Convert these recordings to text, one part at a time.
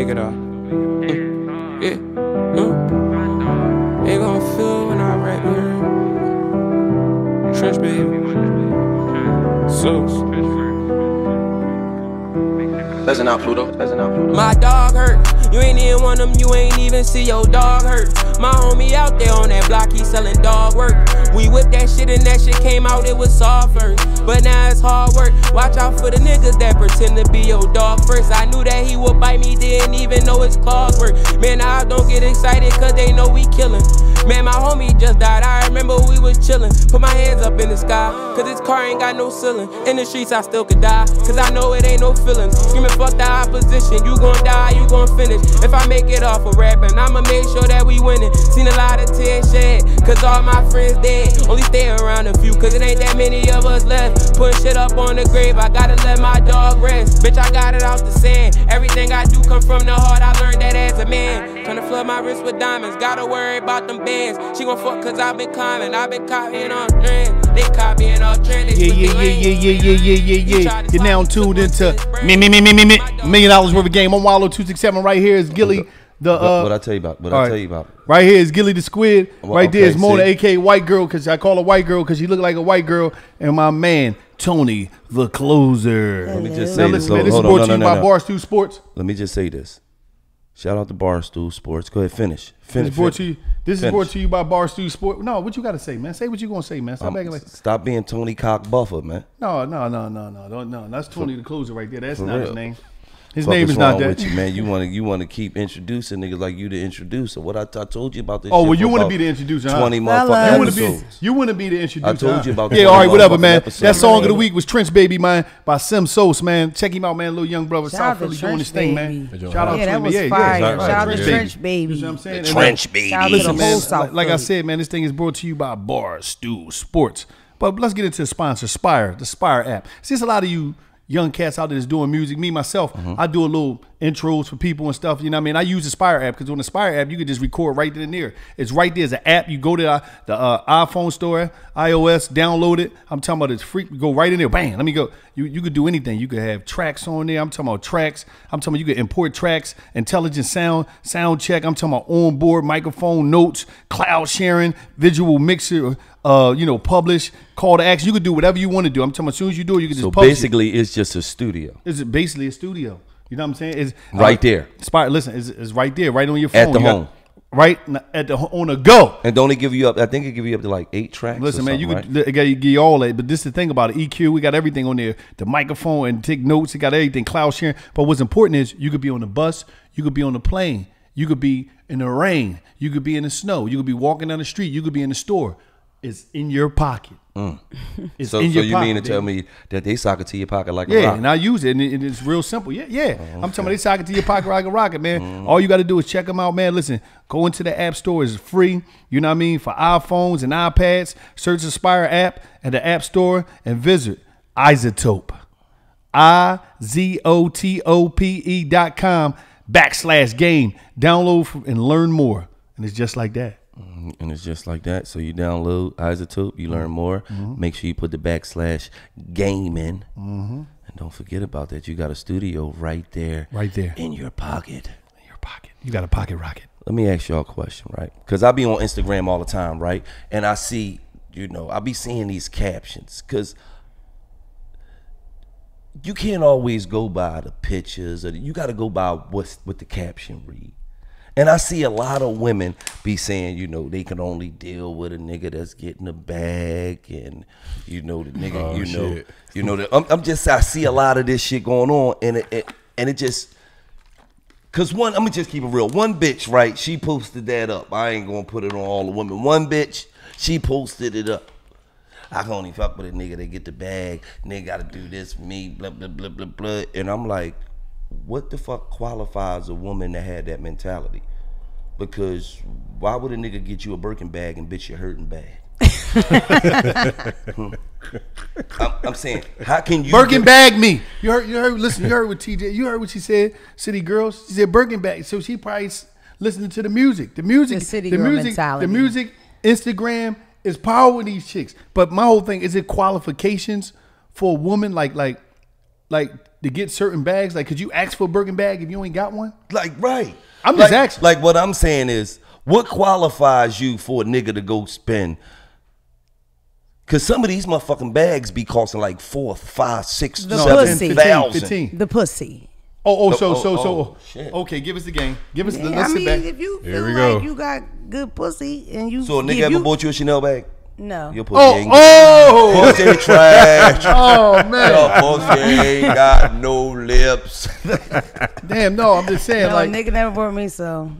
make it off. Mm. Yeah. Mm. They gon' feel when I rap here. Trench baby. So. Listen out, Pluto. Listen out, Pluto. My dog hurt. You ain't even one of them, you ain't even see your dog hurt. My homie out there on that block, he selling dog work. We whipped that shit and that shit came out, it was soft first. But now it's hard work. Watch out for the niggas that pretend to be your dog first. I knew that he would bite me, didn't even know his claws work. Man, I don't get excited cause they know we killin'. Man, my homie just died. I remember we was chillin'. Put my hands up in the sky, cause this car ain't got no ceiling. In the streets, I still could die, cause I know it ain't no feelings. Screaming, fuck the opposition. You gon' die, you gon' finish. If I make it off of rapping, I'ma make sure that we winning. Seen a lot of tears shed, cause all my friends dead. Only stay around a few, cause it ain't that many of us left. Putting shit up on the grave, I gotta let my dog rest. Bitch, I got it out the sand. Everything I do come from the heart, I learned that as a man. Tryna flood my wrist with diamonds, gotta worry about them bands. She gon' fuck cause i been climbing, i been copying on trends. They copying on trends. Yeah, yeah, yeah, yeah, yeah, yeah, yeah, yeah, yeah. You're now tuned into me, me, me, me, me, me, million dollars worth of game. I'm Wallo two six seven. Right here is Gillie. The uh, what I tell you about? What all I right. tell you about? Right here is Gillie the Squid. Well, right there okay, is Mona, see. aka White Girl, because I call her White Girl because she look like a white girl. And my man Tony the Closer. Let me just Now say this. listen, man, this is brought no, to you no, by. Barstool Sports. Let me just say this. Shout out to Barstool Sports. Go ahead, finish. This Finish. is brought to you. This is brought to you by Barstool Sports. No, what you got to say, man? Say what you gonna say, man. Stop Um, acting like. Stop being Tony Cock Buffer, man. No, no, no, no, no, no, no. That's Tony the Closer right there. That's for not his name. His Fuck name is is not wrong that. with you, man. You want to you want to keep introducing niggas like you the introducer. What I, I told you about this. Oh, shit well, you want to be the introducer, huh? Twenty Fellas. motherfucking You want to be you want to be the introducer. I told huh? you about Yeah, all right, whatever, man. episodes. That song of the week was Trench Baby, man, by Sim Sos, man. Check him out, man. Little young brother, Shout South Philly doing his thing, man. Shout out Yeah, to that him. was yeah, fire. Yeah, Shout out to Trench Trench Baby. You know what I'm saying? Trench Baby. Shout out to Listen, man, like, like I said, man, this thing is brought to you by Barstool Sports. But let's get into the sponsor, Spire, the Spire app. See, there's a lot of you young cats out there that's doing music. Me, myself, I do a little intros for people and stuff. You know what I mean? I use the Spire app because on the Spire app, you can just record right then and there. It's right there as an app. You go to uh, the uh, iPhone store, iOS, download it. I'm talking about it's free. Go right in there. Bang. Let me go. You, you could do anything. You could have tracks on there. I'm talking about tracks. I'm talking about you could import tracks, intelligent sound, sound check. I'm talking about onboard microphone notes, cloud sharing, visual mixer, uh, you know, publish, call to action. You could do whatever you want to do. I'm telling you, as soon as you do it, you can just So post it. basically, it's just a studio. It's basically a studio. You know what I'm saying? It's Right there. Spot. listen, it's, it's right there, right on your phone. At the You got- home. right at the on the go. And don't it give you up? I think it give you up to like eight tracks. Listen, man, you could right? it got you get all that, but this is the thing about it. EQ, we got everything on there. The microphone and take notes. It got everything. Cloud sharing. But what's important is you could be on the bus. You could be on the plane. You could be in the rain. You could be in the snow. You could be walking down the street. You could be in the store. It's in your pocket. It's So, in so your you pocket. mean to tell me that they sock it to your pocket like a Yeah, and I use it, and, it, and it's real simple. Yeah, yeah. Oh, I'm talking about they sock it to your pocket like a rocket, man. Mm-hmm. All you got to do is check them out, man. Listen, go into the app store. It's free. You know what I mean? For iPhones and iPads, search the Spire app at the App Store and visit iZotope. I Z O T O P E dot com backslash game. Download and learn more. And it's just like that. And it's just like that. So you download iZotope, you Mm-hmm. learn more. Make sure you put the backslash game in, Mm-hmm. and don't forget about that. You got a studio right there, Right there. in your pocket. In your pocket. You got a pocket rocket. Let me ask y'all a question, right? Because I be on Instagram all the time, right? And I see, you know, I be seeing these captions because you can't always go by the pictures, or you got to go by what's what the caption read. And I see a lot of women be saying, you know, they can only deal with a nigga that's getting a bag, and you know the nigga, Oh, you know, shit. you know. The, I'm, I'm just, I see a lot of this shit going on, and it, it and it just. Cause one, I'm gonna just keep it real. One bitch, right? She posted that up. I ain't gonna put it on all the women. One bitch, she posted it up. I can only fuck with a nigga that get the bag. Nigga gotta do this me, blah blah blah blah blah. And I'm like, what the fuck qualifies a woman that had that mentality? Because why would a nigga get you a Birkin bag and bitch your hurting bag? I'm, I'm saying, how can you Birkin bag me. You heard, you heard, listen, you heard what TJ, you heard what she said, City Girls. She said Birkin bag. So she probably listening to the music. The music, The city the girl music, mentality. the music, Instagram is power with these chicks. But my whole thing is it qualifications for a woman like, like, like to get certain bags? Like, could you ask for a Birkin bag if you ain't got one? Like, right. I'm like, just asking. Like, what I'm saying is, what qualifies you for a nigga to go spend? Because some of these motherfucking bags be costing like four, five, six, The seven pussy. thousand. 15. The pussy. Oh, oh, so, Oh, so, so. oh, oh. shit. Okay, give us the game. Give us the. Yeah, Let's I sit mean, back. if you Here feel we like go. you got good pussy and you, So a nigga if ever you, bought you a Chanel bag? No, oh, Your pussy Oh, ain't oh, Pussy trash. oh man! Your pussy ain't got no lips. Damn, no, I'm just saying, no, like, nigga never bought me so.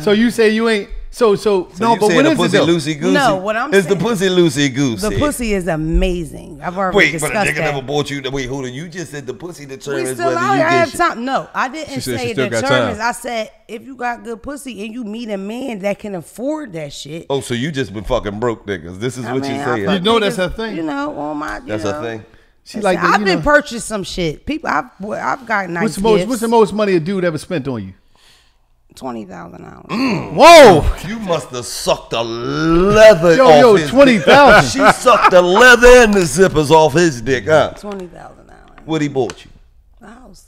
so you say you ain't. So, so, So no, you but saying what the is pussy it though? loosey goosey? No, what I'm saying is the pussy loosey goosey. The pussy is amazing. I've already Wait, but a discussed nigga that. never bought you. Wait, hold on. You just said the pussy we determines still whether out you here. I get have shit. time. No, I didn't She said she say still got determines. time. I said if you got good pussy and you meet a man that can afford that shit. Oh, so you just been fucking broke niggas. This is I what mean, you I saying. You know that's her thing. You know, on my. That's know, a thing. She like, I've been know, purchased some shit. People, I've I've got nice What's the most? What's the most money a dude ever spent on you? Twenty thousand dollars. Mm. Whoa! You must have sucked the leather Yo, off yo, his 20,000. She sucked the leather and the zippers off his dick, huh? Twenty thousand dollars. What he bought you? The house.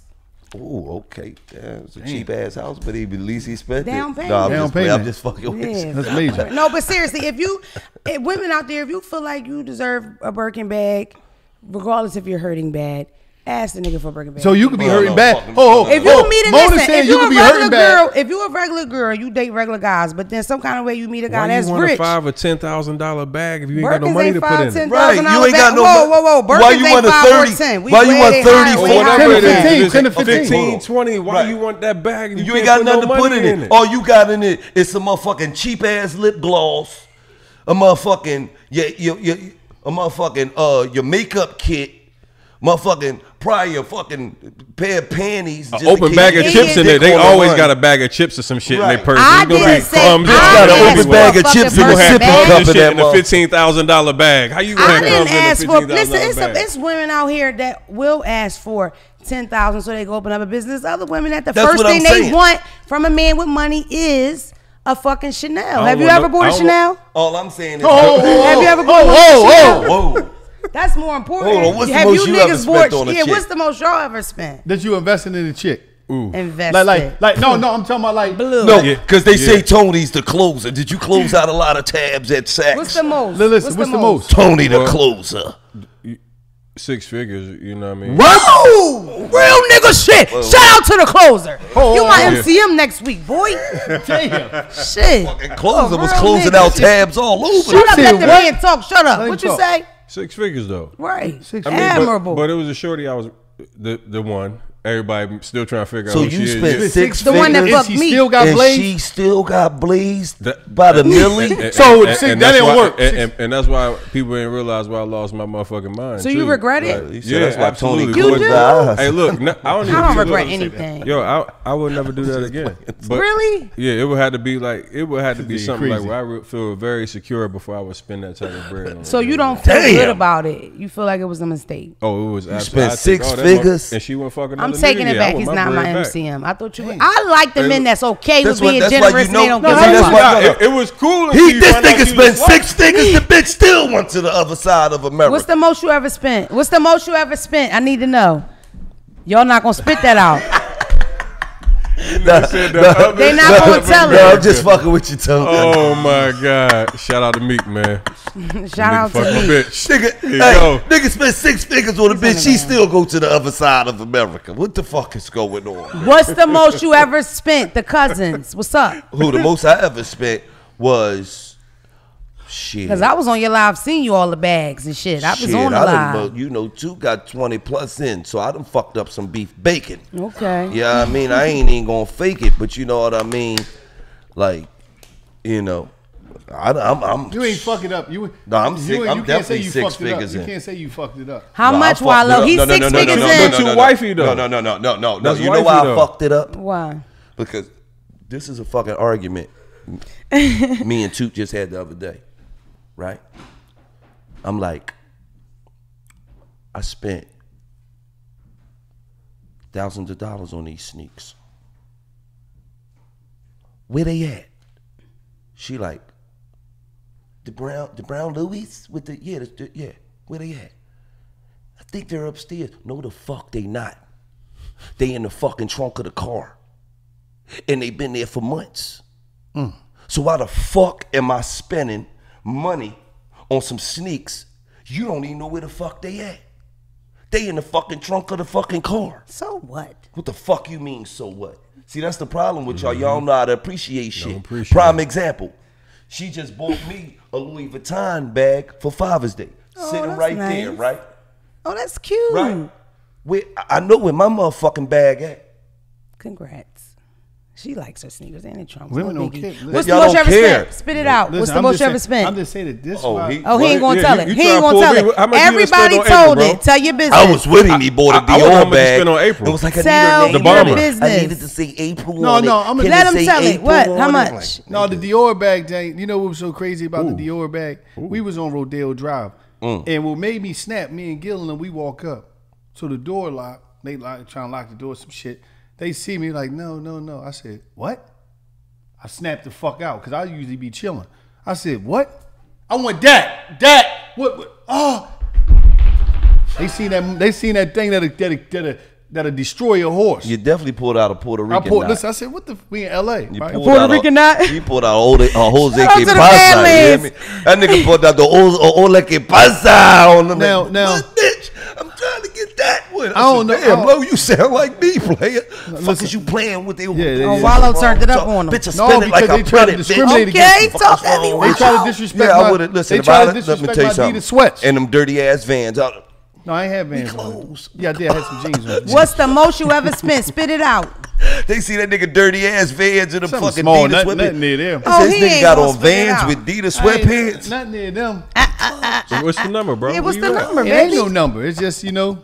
Oh, okay. Damn, it's a cheap ass house, but he, at least he spent Down it. payment. No, I'm, Down just, playing. I'm payment. just fucking with Yeah. you. That's major. No, but seriously, if you, if women out there, if you feel like you deserve a Birkin bag, regardless if you're hurting bad, ask the nigga for a Birkin bag. So you could be No, hurting no, bad. Oh, oh, If you oh, meet a Mona listen, said if you you're could a be regular hurting girl, bad. if you're a regular girl, you date regular guys, but then some kind of way you meet a guy Why that's you want rich. a five or ten thousand dollar bag if you ain't got Birkins no money ain't to put five, in it? ten Right, you dollars ain't got back. no Whoa, mo- whoa, whoa! Why Birkins you want a five or 30 ten. Why you want they 30, higher, way 40? higher Whatever it than is, that. if it's 10 to 15. 15, 20, why Right. you want that bag? if You can't ain't got nothing to put in it. All you got in it is some motherfucking cheap ass lip gloss, a motherfucking yeah, your, your a motherfucking uh your makeup kit, motherfucking probably your fucking pair of panties. just Open bag of chips in there. They always got a bag of chips or some shit in their purse. I It's gonna didn't be say- crumbs. I and got an didn't open ask bag for of a chips fucking in the sipping cup of that in a fifteen thousand dollar bag. How you gonna I have didn't crumbs in a ask for. fifteen Listen, it's, a, it's women out here that will ask for ten thousand so they go open up a business. Other women that the That's first what I'm thing they want from a man with money is a fucking Chanel. Have you ever no- bought a don't Chanel? All I'm saying is, Oh, oh, Have you ever oh, bought oh, one oh, Chanel? oh. oh. Whoa, That's more important. Hold on, what's the Have most you you ever niggas spent bought? on a yeah, chick? what's the most y'all ever spent? That you investing in a chick. Ooh. Invested. Like, like, like, no, no, I'm talking about like Blue. no, because they say Tony's the closer. Did you close out a lot of tabs at Saks? What's the most? Listen, what's the most? Tony the Well- closer. Six figures, you know what I mean? Whoa! Real nigga shit. Shout out to the closer. Oh, oh you my oh, yeah. MCM next week, boy. Damn. Shit. And closer Oh, was real closing nigga. out tabs all over. Shut up, said let the man talk. Shut up. Let him What you talk. say? Six figures though. Right. Six I mean, but- Admirable. But, it was a shorty. I was the the one. Everybody still trying to figure So out who you she spent is. six The one that figures, fucked She me. still got and blazed. she still got blazed That- by the And- millie. So, and- see, and that didn't why- work. And, and, and that's why people didn't realize why I lost my motherfucking mind. So you regret it? Like, You yeah, that's why Tony absolutely. You do? the. Hey, look, no, I don't even. I don't regret anything. Yo, I I would never do that again. But Really? Yeah, it would have to be like it would have to be This is something like where I would feel very secure before I would spend that type of bread. On So you don't feel good about it. You feel like it was a mistake. Oh, it was. You spent six figures? and she went fucking. I'm taking it back. He's not my back. MCM. I thought you. Were, I like the men that's okay that's with what- being that's why generous you and they don't No, give see, a fuck. it, it was cool. He this nigga spent six figures. The bitch still went to the other side of America. What's the most you ever spent? What's the most you ever spent? I need to know. Y'all not gonna spit that out. Nah, said the They not nah, gonna tell nah, it. I'm just fucking with you, Tony. Oh my god! Shout out to Meek, man. Shout out Fuck to my me. bitch. Nigga, hey, you nigga spent six figures on a He's bitch. She still go to the other side of America. What the fuck is going on? What's the most you ever spent? The cousins. What's up? Who the most I ever spent was shit. Cause I was on your live, seeing you all the bags and shit. I was Shit, on the I live. but you know, two got 20 plus in, so I done fucked up some beef bacon. Okay. Yeah, I mean, I ain't even gonna fake it, but you know what I mean? Like, you know, I, am I'm, You ain't fuck it up. You, No, I'm you, sick- I'm you can't say definitely you six fucked it up. figures You can't say you fucked it up. How No, much, fucked it. Wallo? He's No, no, six no, no, figures no, in. no, But you no, no. wifey though. No, no, no, no, no, no, no. You know wifey, why I fucked it up? Why? Because this is a fucking argument me and Toot just had the other day, right? I'm like, I spent thousands of dollars on these sneaks. Where they at? She like, the brown, the brown Louis with the yeah, the, the- yeah. Where they at? I think they're upstairs. No, the fuck they not. They in the fucking trunk of the car. And they been there for months. Hmm. So why the fuck am I spending money on some sneaks? You don't even know where the fuck they at. They in the fucking trunk of the fucking car. So what? What the fuck you mean, so what? See, that's the problem with y'all. Y'all don't know how to appreciate shit. appreciate Prime example. She just bought me a Louis Vuitton bag for Father's Day. Oh, Sitting right there, right? Oh, that's cute. Right? Where I I know where my motherfucking bag at. Congrats. She likes her sneakers and it trunks. Women no don't care. Listen, What's the y'all most you ever care. spent? Spit it out. What's the I'm most you ever spent? I'm just saying that this. Oh, he- Oh, he ain't gonna Yeah, tell you- it. you He ain't gonna tell me- it. how much you done Everybody on told April, it. bro? Tell your business. I was with him. He bought a I- I wonder Dior how much bag. spent on April. It was like I Tell need her name. The on bomber. it. I needed to say April No, on no. I'ma- Let him tell it. What? How much? No, the Dior bag, Jane. You know what was so crazy about the Dior bag? We was on Rodeo Drive, mm. and what made me snap, me and Gillen, and we walk up, so the door lock. They like trying to lock the door, some shit. They see me like, no, no, no. I said, what? I snapped the fuck out because I usually be chilling. I said, what? I want that, that. What? what? Oh, they seen that. They seen that thing that that that that'll destroy your horse. You definitely pulled out a Puerto Rican. I pulled. knot. Listen, I said, what the? We in L.A. You right? pulled Puerto out a- Rican knot? You pulled out Ole, uh, Jose Shout out que pasa. You hear me? That nigga pulled out the Ole, Ole que pasa on the Now- like, now- get that one. I don't know- Said, I Damn, don't- Lo, you sound like me, player. Fuck Listen. is you playing with? They, Yeah, they- Oh, yeah. Wallo turned it up on him. Bitch, I No, spend it like because I they try to printed, bitch. discriminate Okay, against me. talk Fuck is heavy. They you? try to disrespect Yeah, my. I would have listened. They If try I, to let me disrespect tell you my something. Adidas sweats. And them dirty ass vans. I, No, I ain't have Vans. on. clothes. Yeah, I did. I had some jeans on. What's the most you ever spent? Spit it out. they see that nigga dirty ass vans and them Something fucking small, Adidas nothing, sweatpants. nothing near them. They Oh, say this he nigga ain't got gonna on spit it vans out. with Adidas I ain't- sweatpants. Nothing near them. Uh, uh, so what's the uh, number, bro? Yeah, what's Where the you at? number, It ain't baby? no number. It's just you know,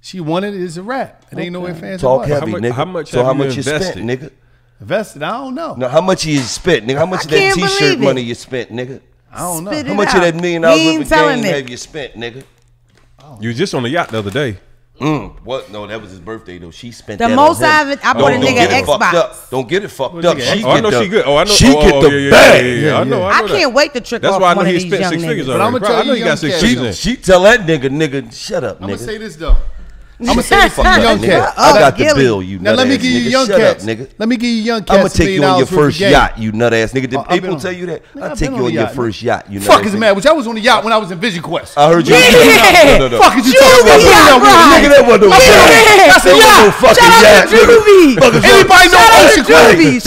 she wanted it. It's a rap. It ain't no way fans. Talk about it. much- nigga. how much so have how you much you spent, nigga? Invested. I don't know. Now, how much you spent, nigga? How much I of that t-shirt money you spent, nigga? I don't know. Spit How much out. of that million dollars worth of game it. have you spent, nigga? You was just on the yacht the other day. Mm, what? No, that was his birthday though. She spent The that most on him. I ever- I bought Don't- a don't nigga Xbox. up. Don't get it fucked What up. nigga She Oh, I get know the, she good. Oh, I know. She oh, get oh, the yeah, yeah, bag. Yeah, yeah, I know. I, I can't that. wait to trick That's off why I know one of he these spent young six figures niggas. But. I'ma bro. tell I know you you got six figures though. She tell that nigga, nigga, shut up, I'm gonna say this though. I'm gonna say fuck up, young cat. I got the bill, you now. Let me give you young cat, nigga. Let me give you young cat. I'm gonna take you on your first yacht, you nut ass nigga. Did people tell you that? I'll take you on your first yacht, you nut. Fuck is mad? Which I was on the yacht when I was in Vision Quest. I heard you. Yeah. Fuck is you talking about? Nigga, that wasn't no yacht. That's a yacht. No fucking yacht, nigga. Anybody know Ocean Quest?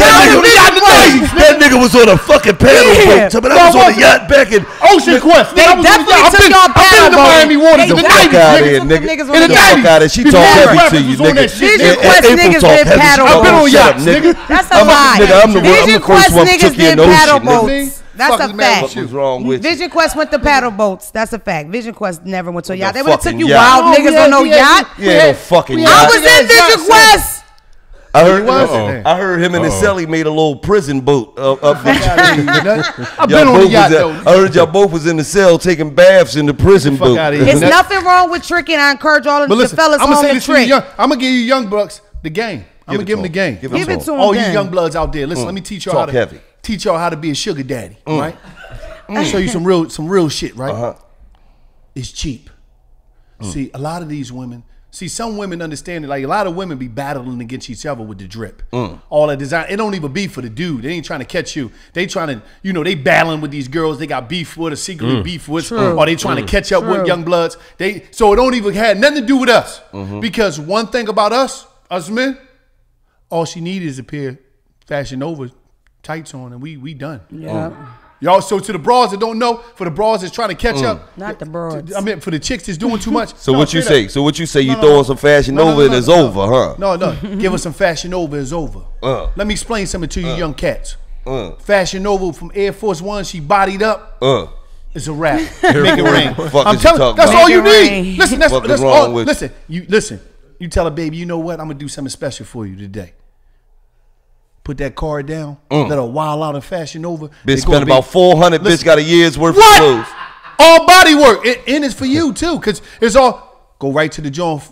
That nigga was on a fucking paddle boat. But I was on a yacht back in Ocean Quest. They definitely took y'all paddle boat. I've been to Miami waters the 90s, nigga. In the 90s and she talk heavy to you, nigga. These Quest niggas did paddle boats. I've been on yachts, nigga. That's a lie. Nigga, Vision Quest niggas did paddle boats. That's a fact. What's wrong with Vision you? Quest went to paddle boats. That's a fact. Vision Quest never went to a yacht. They would have took you yacht. wild oh, niggas yeah, on no yeah, yacht. Yeah, yeah, no fucking yacht. I was in Vision Quest. I heard, Uh-oh. I heard him and his oh. celly made a little prison boat uh, up, up there. I've been on the yacht though. I heard y'all both was in the cell taking baths in the prison fuck boat. It's nothing wrong with tricking. I encourage all of But the listen, fellas I'm gonna home say to this trick. young. I'm gonna give you young bucks the game. I'm gonna give them the game. Give it Give to it 'em. to 'em. All you young bloods out there, listen. Mm. Let me teach y'all how to heavy. teach y'all how to be a sugar daddy. Mm. Right? Mm. I'm gonna show you some real some real shit. Right? Uh-huh. It's cheap. See, a lot of these women. See, some women understand it. Like a lot of women be battling against each other with the drip. Mm. All that design. It don't even be for the dude. They ain't trying to catch you. They trying to, you know, they battling with these girls. They got beef with, or secretly mm. beef with, or they trying to mm. catch up with young bloods. They so it don't even had nothing to do with us. Mm-hmm. Because one thing about us, us men, all she needed is a pair of Fashion over tights on, and we we done. Yeah. Y'all, so to the bras that don't know, for the bras that's trying to catch up, Not the broads. I mean, for the chicks that's doing too much. So no, what you straight say? up. So what you say? You No, no, throw no. some fashion No, no, over no, and it's no. over, huh? No, no. Give us some Fashion over, is over. Uh. Let me explain something to you, young cats. Uh. Fashion over from Air Force One, she bodied up. Uh. It's a wrap. Make it rain. Fuck I'm is you telling. That's about? all you need. Listen, that's, that's all. listen, you listen. You tell a baby, you know what? I'm gonna do something special for you today. Put that card down. Let her wild out and Fashion. Mm. Bitch spent about four hundred. Bitch got a year's worth What? of clothes. All body work. It, and it's for you too, because it's all go right to the joint,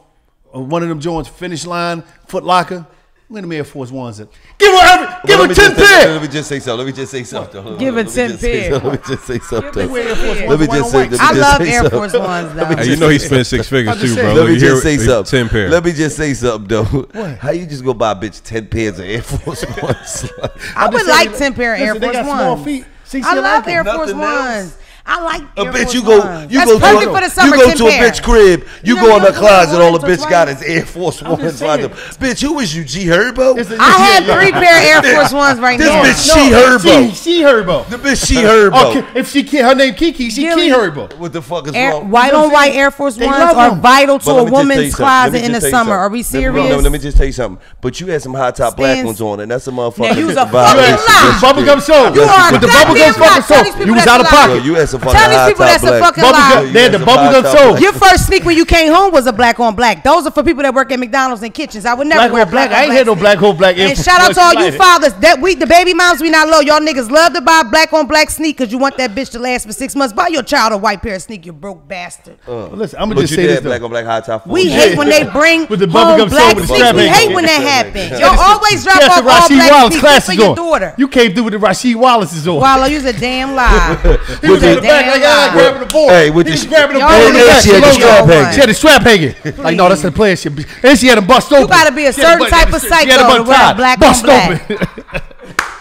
uh, one of them joints, finish line, Foot Locker. Where them Air Force Ones at? Give her every, give Well, her ten just pair. Let me just say something. Let me just say something. Give let it me 10 just pair. Let me just say something. Give it 10 pair. Let me just say. Let me I love Air. Force Ones though. You know he spent six figures too, bro. Let me hear just say something. Ten pair. Let me just say something though. How you just go buy a bitch ten pairs of Air Force Ones? I would like 10 pair of Air Force Ones. I love Air. Force Ones. I like A Air bitch, Force you go, Ones. you That's go to a, for the summer. you go 10 to a bitch crib. You know, go in the closet. All the bitch got is Air Force Ones. just Right there. Bitch, who is you, G Herbo? It's a- I have yeah, three yeah. pair of Air Force Ones right This now. This bitch, she Herbo. She, she Herbo. The bitch, she Herbo. Oh, okay, if she can, her name Kiki, she Gilly. Key Herbo. What the fuck is Air, wrong? white You know what on white? Air Force Ones are vital to a me just tell you woman's closet in the summer. Are we serious? No, no, let me just tell you something. But you had some high top black ones on, and that's a motherfucker. You was a fucking You lie. bubblegum soap. You are with the goddamn bubblegum lie. fucking Tell soap. these people You was out of a lie. Yo, pocket. You had some fucking Tell these people top that's a fucking Bubblegum- lie. They had the You some high bubblegum top soap. Your first sneak when you came home was a black on black. Those are for people that work at McDonald's and kitchens. I would never Black wear on black. black. I ain't had no black on black And shout out to all you fathers that we the baby moms we not low. Y'all niggas love to buy black on black sneak because you want that bitch to last for six months. Buy your child a white pair of sneak, you broke bastard. Uh, listen, I'm gonna But just you say did this black on black high top. We hate when they bring With the home bubblegum black soap with the strap We hate when that happens. Y'all always drop Yes, off the all black Wallace sneaks class for is your on. daughter. You came through with the Rasheed Wallace is on. Wallow, you's a damn lie. He was You's in a the back like, damn yeah, grabbing the board. Hey, with he the was grabbing the board. in in the the back, back. she had the strap hanging. She had the strap hanging. Like, no, that's the player shit. And she had them bust open. You gotta be a certain type of she had psycho them butt to wear black on bust black. open.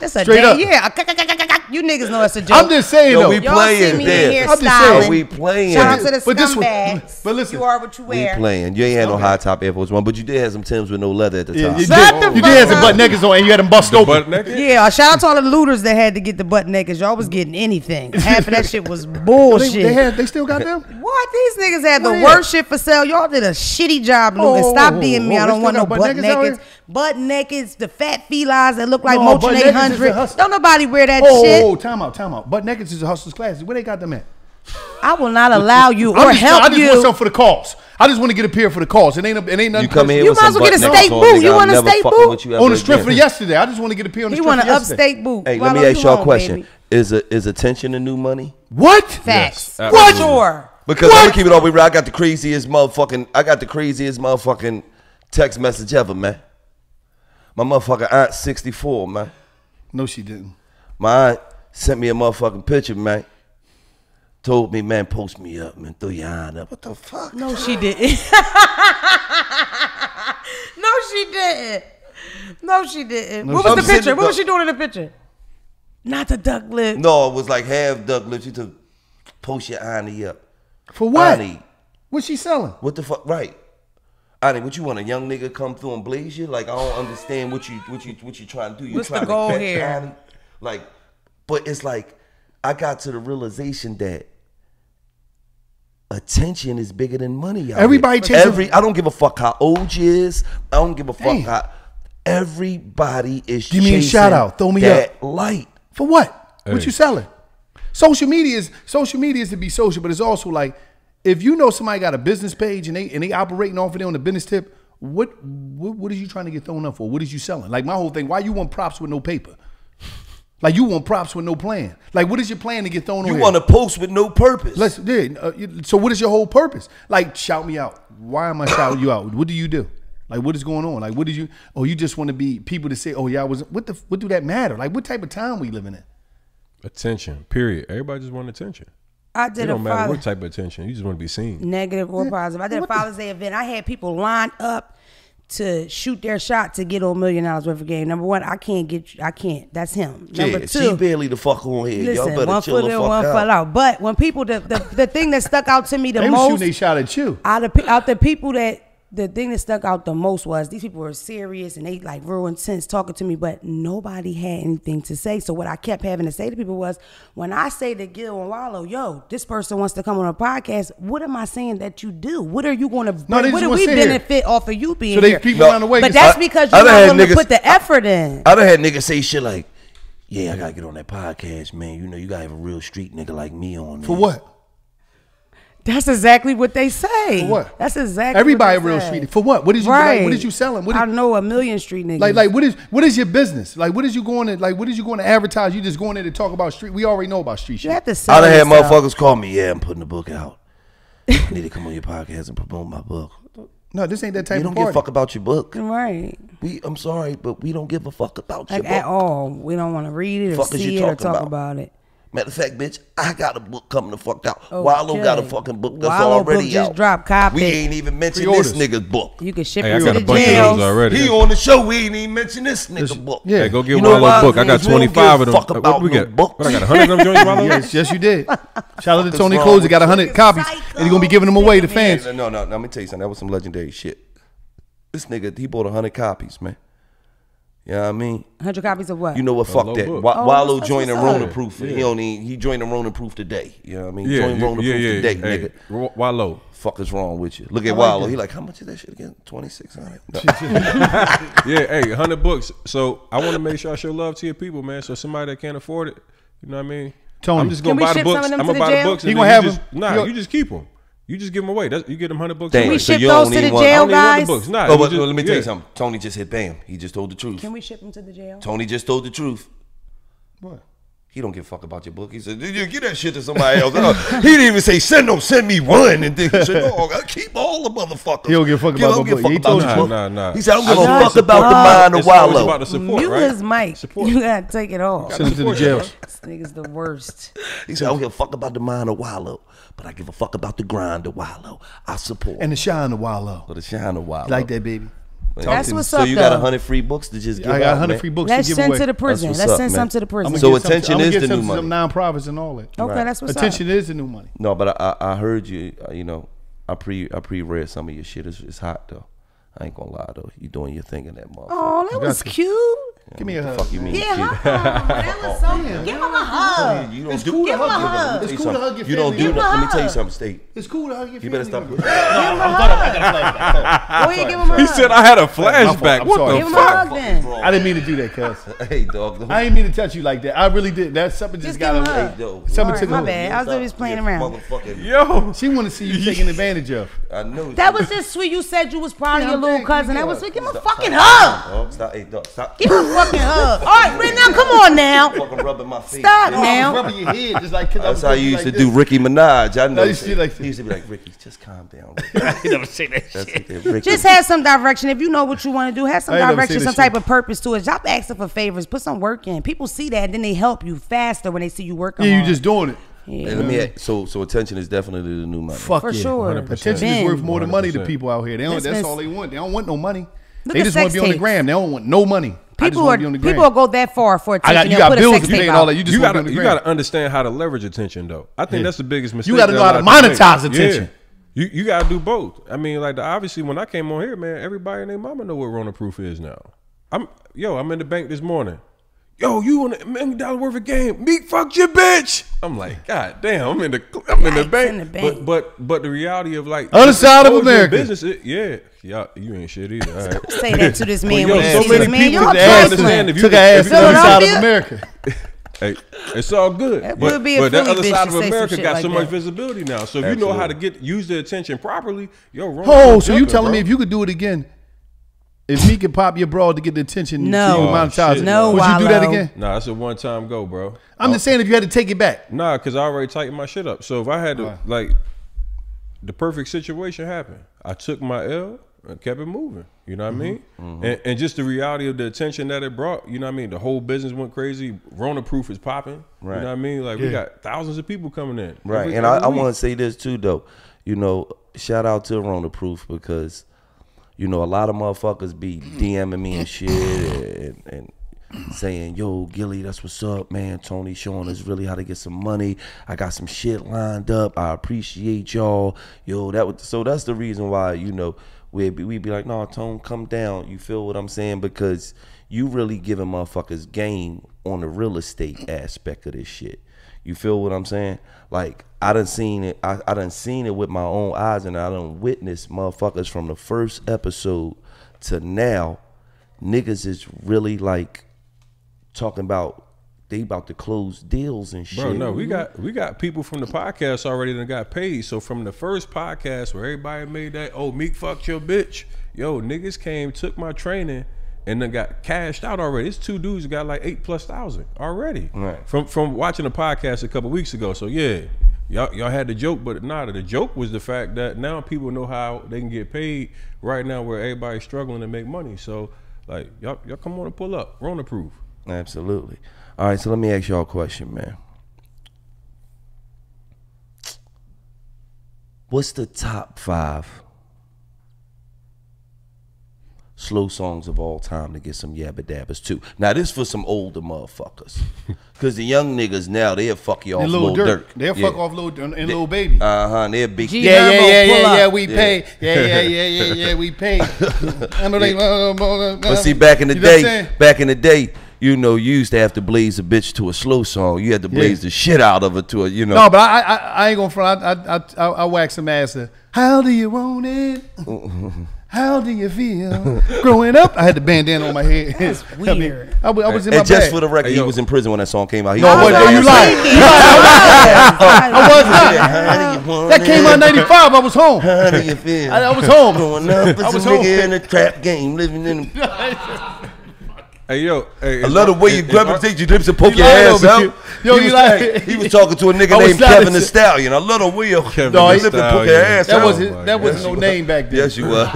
That's a Straight damn, up. yeah. You niggas know it's a joke. I'm just saying Yo, though. we Y'all playing see me there. in here I'm just saying. We playing. Shout out to the But this was- but listen, you are what you wear. We playing. You ain't had no high top Air Force One, but you did have some Tims with no leather at the Yeah, top. you Shut did, the you did have some butt up. nakeds on and you had them bust open. Butt. Yeah, shout out to all the looters that had to get the butt naked. Y'all was getting anything. Half of that shit was bullshit. they, had, they still got them? what? These niggas had the worst shit for sale. Y'all did a shitty job looting. Oh, Stop being me. oh, I don't want no butt butt nakeds out nakeds. here? Butt nakeds, the fat felines that look like No, Motion butt nakeds is the 800. Hustle. Don't nobody wear that Oh, shit. oh, time out, time out. Butt nakeds is a hustler's classes. Where they got them at? I will not allow you or just, help I just you. want something for the cause. I just want to get a pair for the cause. It ain't, a, it ain't nothing You come here You might as well get a state boot. nigga, You want a state boot? you on the strip for yesterday. I just want to get a pair on the He strip want an upstate boot. Hey, let me ask you y'all a question. Is a, is attention the new money? What? Facts. Yes, For absolutely. sure. Because I'm gonna keep it all the way real. I got the craziest motherfucking. I got the craziest motherfucking text message ever, man. My motherfucking aunt 64, man. No, she didn't. My aunt sent me a motherfucking picture, man. Told me, man, post me up, man. Throw your aunt up. What the fuck? No, she didn't. no, she didn't. No, she didn't. No, what she was the didn't. picture? What was she doing in the picture? Not the duck lip. No, it was like half duck lips. You took post your auntie up. For what? Auntie, What's she selling? what the fuck? Right. Auntie, what you want a young nigga come through and blaze you? Like I don't understand what you what you what you trying to do. You What's the trying goal to catch here? Auntie? Like, but it's like I got to the realization that attention is bigger than money. out Everybody here. chasing- every. I don't give a fuck how old you is. I don't give a fuck Damn. how. Everybody is. Give me a chasing shout out. Throw me that light. For what? What you selling? Social media is social media is to be social, but it's also like if you know somebody got a business page and they and they operating off of it on the business tip, what what what is you trying to get thrown up for? What is you selling? Like my whole thing, why you want props with no paper? Like you want props with no plan. Like what is your plan to get thrown on You here? want to post with no purpose. Let's yeah, uh, so what is your whole purpose? Like shout me out. Why am I shouting you out? What do you do? Like what is going on? Like what did you? Oh, you just want to be people to say, oh yeah, I was. What the? What do that matter? Like what type of time we living in? Attention. Period. Everybody just want attention. I It did a don't matter father, what type of attention. You just want to be seen. negative or positive. I did a Father's Day event. I had people lined up to shoot their shot to get on a million dollars worth of game. Number one, I can't get. I can't. That's him. Number Yeah, two, she barely the fuck on here. Y'all Listen, better one chill foot the in, fuck one out. foot out. But when people, the, the, the thing that stuck out to me the They was shooting most they shot at you. out of out the people that the thing that stuck out the most was these people were serious and they like real intense talking to me, but nobody had anything to say. So what I kept having to say to people was, when I say to Gil and Wallo, yo, this person wants to come on a podcast, what am I saying that you do? What are you going to? No, what do we sit here. benefit off of you being So they here? people No, around the way. But that's I- because you're done not had willing to put the effort in. I done had niggas say shit like, "Yeah, I gotta get on that podcast, man. You know, you gotta have a real street nigga like me on." for what? That's exactly what they say. For what? That's exactly Everybody what they real say. street. For what? What is you right. like? What is you selling? What is, I know a million street niggas. like like what is what is your business? Like what is you going to like what is you going to advertise? You just going there to talk about street? We already know about street you shit. have to sell I done had yourself. motherfuckers call me. Yeah, I'm putting the book out. I need to come on your podcast and promote my book. No, this ain't that type We of don't party. give a fuck about your book. Right. We, I'm sorry, but we don't give a fuck about Like your at all. We don't want to read it or Fuck is see it or talk about? about it. Matter of fact, bitch, I got a book coming the fuck out. Okay. Wallo got a fucking book that's Wallo book already just out. dropped. Cop we ain't even mentioned this Pre-orders. nigga's book. You can ship Hey, it I to got the a bunch of those already. He on the show. We ain't even mention this nigga book. Yeah. Hey, go get You know Wallo book. I got Because we don't 25 of them. a fuck about what we no get? books. What, I got 100 of them joints, Wallo? Yes, yes, you did. Shout out to Tony is Close. He got with 100 copies, and he gonna be giving them away to fans. No, no, no. Let me tell you something. That was some legendary shit. This nigga, he bought 100 copies, man. You know what I mean? 100 copies of what? You know what? Fuck that. book. Wa- Oh, Wallo joined the Rona up. Proof. He only he joined the Rona Proof today. You know what I mean? Yeah, joined you- Rona yeah, Proof yeah. today, Hey, nigga. Wa- Wallo. Fuck is wrong with you? Look at like Wallo. that. He like, how much is that shit again? Twenty six hundred. Yeah, hey, 100 books. So I want to make sure I show love to your people, man. So somebody that can't afford it, you know what I mean? Tony. I'm just Can gonna buy the books. of I'm gonna buy jail? the books. He and gonna have you just, them. Nah, He'll- you just keep them. You just give them away. That's, you get them 100 books. Dang, Can we away. so ship you those don't to the want- jail, don't need 100 guys? books. Nah, Oh, but just- let me tell you something. Tony just hit bam. He just told the truth. Can we ship them to the jail? Tony just told the truth. What? He don't give a fuck about your book. He said, "Did you get that shit to somebody else?" He didn't even say, "Send them, send me one." And then he said, "No, I keep all the motherfuckers." He don't give a fuck about don't my book. He fuck told you. Nah, nah, nah. He said, "I don't I give a fuck about the mind of It's always Wallo." about the support, Mute right? his mic. Support. You gotta take it off. Send him to the jail. This nigga's the worst. He said, "I don't give a fuck about the mind of Wallo, but I give a fuck about the grind of Wallo. I support." And the shine of Wallo. for the shine of Wallo. You like that, baby? That's what's so up, you got though. hundred free books to just give I got out, 100 free books Let's to give send away. to the prison. Let's up, send man. some to the prison. gonna So some attention is the some new to money. Some nonprofits and all that. okay, that's what's up. Attention is the new money. No, but I, I I heard you. uh, You know, I pre I pre read some of your shit. It's, it's hot though. I ain't gonna lie though. You doing your thing in that motherfucker. Oh, that was you. cute. Give me a hug. fuck you mean? Yeah, shit? huh? that was so good. Give him a hug. You don't It's do cool to Give hug him your- a hug. it's Let me cool tell to you hug your something. You don't family. do Give that. Let me tell you something, State. It's cool to hug your You better stop. Give him a hug. Go ahead, give him a He said I had a flashback. What the Give him a fuck? hug then. I didn't mean to do that, cuz. Hey, dog. I didn't mean to touch you like that. I really did. That something just, Just got give him a away. Yo, Something Alright, took my bad. I was just playing around. Yo. She want to see you taking advantage of. I know. That was just sweet. You said you was proud of your little cousin. That was sweet. Give him a fucking hug. Stop. Hey, dog. Stop. Give him a fucking hug. All right, Ren, now come on now. Fucking rubbing my face. Stop bitch. now. rubbing your head just like. 'cause I That's how you used like to do. Ricky Minaj. I know. No, you used to do like he used to be like, Ricky, just calm down. I never say that That's shit. it, Ricky. Just have some direction. If you know what you want to do, have some I ain't never direction, some type shit. of purpose to it. Stop asking for favors. Put some work in. People see that, then they help you faster when they see you working. Yeah, you hard. just doing it. Yeah. And let me ask- so so attention is definitely the new money. Fuck For yeah. sure. 100%. Attention is worth more than money to 100%. people out here. They don't, That's that's all they want. They don't want no money. Look they just want to be on the gram. They don't want no money. I just People want are to be on the gram. people will go that far for I attention. got you got a bills sex to pay and all that. You just You gotta, you gotta understand how to leverage attention, though. I think Yeah. that's the biggest mistake. You gotta know how to monetize attention. Yeah. You you gotta do both. I mean, like the, obviously when I came on here, man, everybody and their mama know what Rona Proof is now. I'm yo, I'm in the bank this morning. Yo, you on a million dollar worth of game? Me fuck your bitch. I'm like, God damn, I'm in the I'm in the bank. in the bank. But but but the reality of like Other side of America. business, it, yeah, yeah, you ain't shit either. All right. Say that to this man yo, when he so many this man. people Y'all that ass trifling. understand if you Took could- her if ass you to the could- other side of America. Hey, it's all good. That but would be a but that Philly other bitch side of America got like so much that. visibility now. So if you know how to get use the attention properly, yo, Rona Oh, so you jumping, telling bro. me if you could do it again, if me could pop your bra to get the attention, No. so you Oh, monetize shit, it, no. would you do that Wallo. again? Nah, it's a one time go, bro. I'm just saying if you had to take it back. Nah, cause I already tightened my shit up. So if I had to like the perfect situation happened, I took my L and kept it moving. You know what I mm-hmm. mean? Mm-hmm. And, and just the reality of the attention that it brought. You know what I mean? The whole business went crazy. Rona proof is popping. Right. You know what I mean? Like we got thousands of people coming in. Right. and I, I want to say this too, though. You know, shout out to Rona Proof because, you know, a lot of motherfuckers be DMing me and shit and, and saying, yo, Gillie, that's what's up, man. Tony showing us really how to get some money. I got some shit lined up. I appreciate y'all. Yo, that was, so that's the reason why, you know, we'd be, we'd be like, no, Tone, come down. You feel what I'm saying? Because you really giving motherfuckers game on the real estate aspect of this shit. You feel what I'm saying? Like I done seen it. I, I done seen it with my own eyes, and I done witnessed motherfuckers from the first episode to now. Niggas is really like talking about they about to close deals and shit. Bro, no, we got we got people from the podcast already that got paid. So from the first podcast where everybody made that, oh Meek fucked your bitch, yo niggas came took my training and then got cashed out already. It's two dudes got like eight plus thousand already. Right. From from watching the podcast a couple weeks ago. So yeah, y'all y'all had the joke, but nah, the joke was the fact that now people know how they can get paid right now, where everybody's struggling to make money. So like y'all y'all come on and pull up, Rona proof. Absolutely. All right, so let me ask y'all a question, man. What's the top five slow songs of all time to get some yabba dabbers too? Now this for some older motherfuckers, because the young niggas now they'll fuck you off And little Lil dirt. Durk. They'll fuck off Lil and, and Lil Baby. Uh huh. They're big. G- yeah, yeah, yeah, yeah, yeah. We Yeah. pay. Yeah, yeah, yeah, yeah, yeah. We pay. I know they. But see, back in the You know day, back in the day, you know, you used to have to blaze a bitch to a slow song. You had to blaze Yeah. the shit out of it to a, you know. No, but I, I, I ain't gonna front. I, I, I, I, I wax some ass. to, How do you want it? How do you feel? Growing up, I had the bandana on my head. That's weird. I, was- I was in and my just bag. for the record, Hey, he was in prison when that song came out. He No, was what? on You the- lying? You lying? I was not. How do you want That came out in '95. I was home. How do you feel? I, I was home. Growing up as I a was nigga home. in a trap game, living in. Hey yo, hey, I love the way you grab and take your lips and poke your ass out. you. Yo, he, you was, hey, he was talking to a nigga named Kevin the Stallion. I love the wheel. Kevin No, the he- lip and poke your ass That out. was Oh, my that was God. no name back then. Yes, you was.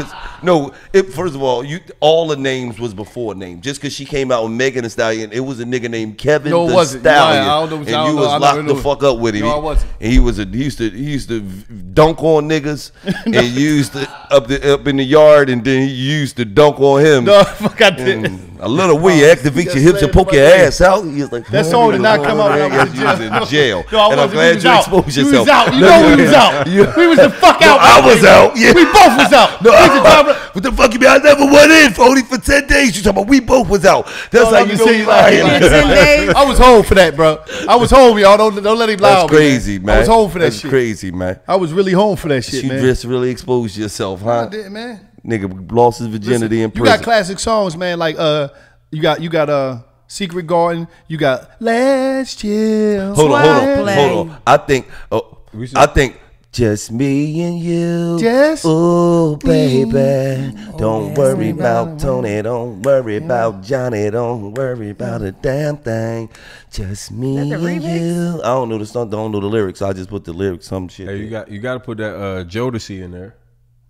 No, it, first of all, you all the names was before name. Just because she came out with Megan Thee Stallion, it was a nigga named Kevin No, it the wasn't. You lying. Stallion, I don't know- and I don't you know. was I locked the fuck up with him. No, I wasn't. And he was a he used to he used to dunk on niggas and used to up the up in the yard, and then he used to dunk on him. No, fuck I did. And mm. a little way activate That's your hips and poke your about that. ass out. He was like, That song did not come out when I was in jail. in jail. No, I and I'm wasn't. glad you out. exposed We was out. You know we was out. You- We was the fuck No, out. I was out. Yeah. We both was out. No, We was I, out. what the fuck you mean? I never went in for only for ten days. You talking about we both was out? That's No, how you just know saying you like- lying. Ten days. I was home for that, bro. I was home, y'all. Don't don't let him lie That's crazy, man. I was home for that That's shit. crazy, man. I was really home for that shit, you man. just really exposed yourself, huh? I did, man. Nigga lost his virginity Listen, in you got classic songs, man. Like uh, you got you got uh, Secret Garden. You got Last Year. hold on, hold on, hold on. I think, oh, I think. Just me and you. Just Oh, baby. Don't yes, worry about Tony. Don't worry about Johnny. Don't worry about a damn thing. Just me Is that the and remix? you. I don't know the song. Don't know the lyrics. So I just put the lyrics. Some shit. Hey, you got you got to put that uh, Jodeci in there.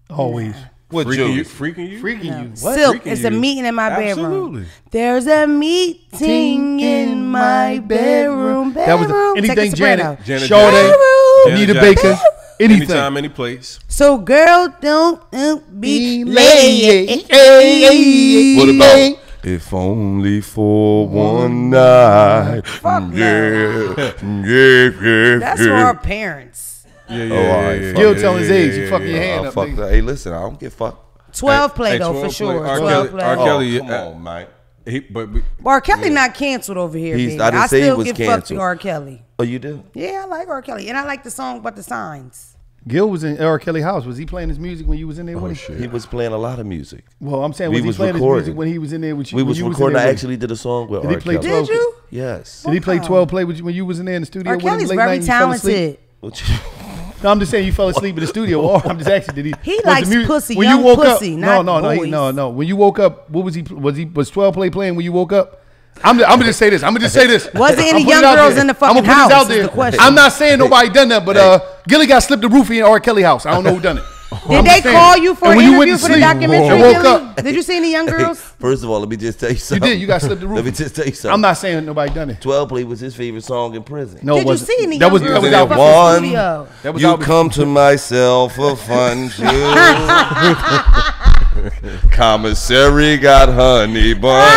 always what Freaking you, freaking you. freaking you. Silk. Freaking It's a meeting in my Absolutely. bedroom. There's a meeting in my bedroom. That was bedroom. Take anything a soprano. Janet, Janet Sade, Anita Jackson. Baker, anything. Anytime, any place. So girl, don't uh, be Be late. late. What about? If only for one night. Fuck yeah, yeah, yeah. That's yeah. for our parents. Yeah, yeah, Oh, all yeah, right, yeah, fuck Gil yeah, telling his age. You fucking yeah. your hand up. fuck nigga. that. Hey, listen, I don't give fuck. Twelve play hey, though 12 for sure. play. R. Twelve Kelly- play. R. Kelly- oh, come uh, on, man. He, but we- R. Kelly not canceled over here, He's- baby. I didn't say he still was get fucked canceled. to R. Kelly. Oh, you do? Yeah, I like R. Kelly, and I like the song about the signs. Gil was in R. Kelly house. Was he playing his music when you was in there oh with him? shit. He was playing a lot of music. Well, I'm saying We was he was playing his music when he was in there with you? We when was you in recording. there I actually did a song with Did he R. play Kelly. 12? Did you? Yes. Did he play Wow. 12 play with you when you was in there in the studio? R. with him Kelly's late night very and you fell asleep? talented. No, I'm just saying you fell asleep in the studio. Or I'm just asking, did he? He was likes the mu- pussy, When young you woke pussy, up, not no, no, no, he- no, no. When you woke up, what was he? Was he was 12 play playing when you woke up? I'm, I'm gonna just say this. I'm gonna just say this. Was there I'm any young girls in the I'm fucking gonna put house this out is there. the question. I'm not saying nobody done that, but uh, Gillie got slipped the roofie in R. Kelly house. I don't know who done it. Did I'm they saying. call you for And an when went interview to for the documentary? woke Gillie? up, Did you see any young girls? First of all, let me just tell you something. you something. did. You got slipped the roofie. Let me just tell you something. I'm not saying nobody done it. 12 Play was his favorite song in prison. No, it Did you wasn't. see any that young was girls that was in the One. That was you come to myself for fun too. Commissary got honey buns.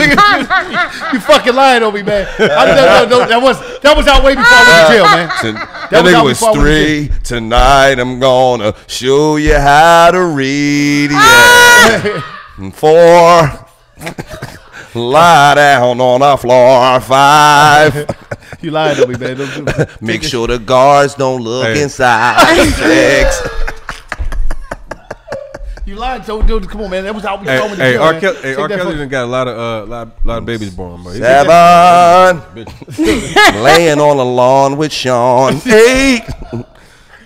you fucking lying on me, man. I, no, no, that was that was out way before I went to jail, man. That, That was nigga was before I went to three. Tonight I'm gonna show you how to read. Yeah. Four. Lie down on the floor. Five. You lied to me, man. Make sure the guards don't look Hey. inside. Six. You lied, so dude. Come on, man. That was out before I Hey, went to hey, jail, R. man. Kelly, hey, R. Kelly fuck- done got a lot of uh, lot, lot of babies born, bro. Seven. Laying on the lawn with Sean. Eight.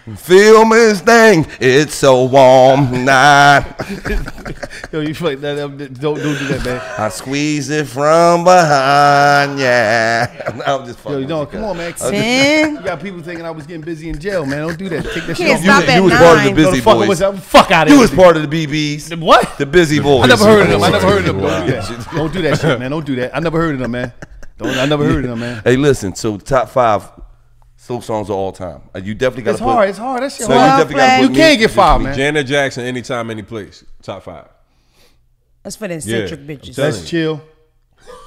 Feel this thing, it's so warm. night. Yo, you fuck that. Don't don't do that, man. I squeeze it from behind. Yeah, I'm just Yo, fucking. you know, with come on, man. Ten. You got people thinking I was getting busy in jail, man. Don't do that. Take that shit off. stop you, at you was part of the nine. busy fuck, boys. was, fuck out of here. You was part of the BBs. What? The busy boys. I never heard of them. I never heard of them. Don't do that. Don't do that shit, man. Don't do that. I never heard of them, man. Don't. I never heard of them, man. Hey, listen. So top five slow songs of all time. Uh, You definitely got to It's put. hard. It's hard. That shit So you hard. definitely got to You put. can't get five, man. Janet Jackson, anytime, any place. Top five. That's for the Yeah, eccentric I'm bitches. telling Let's chill.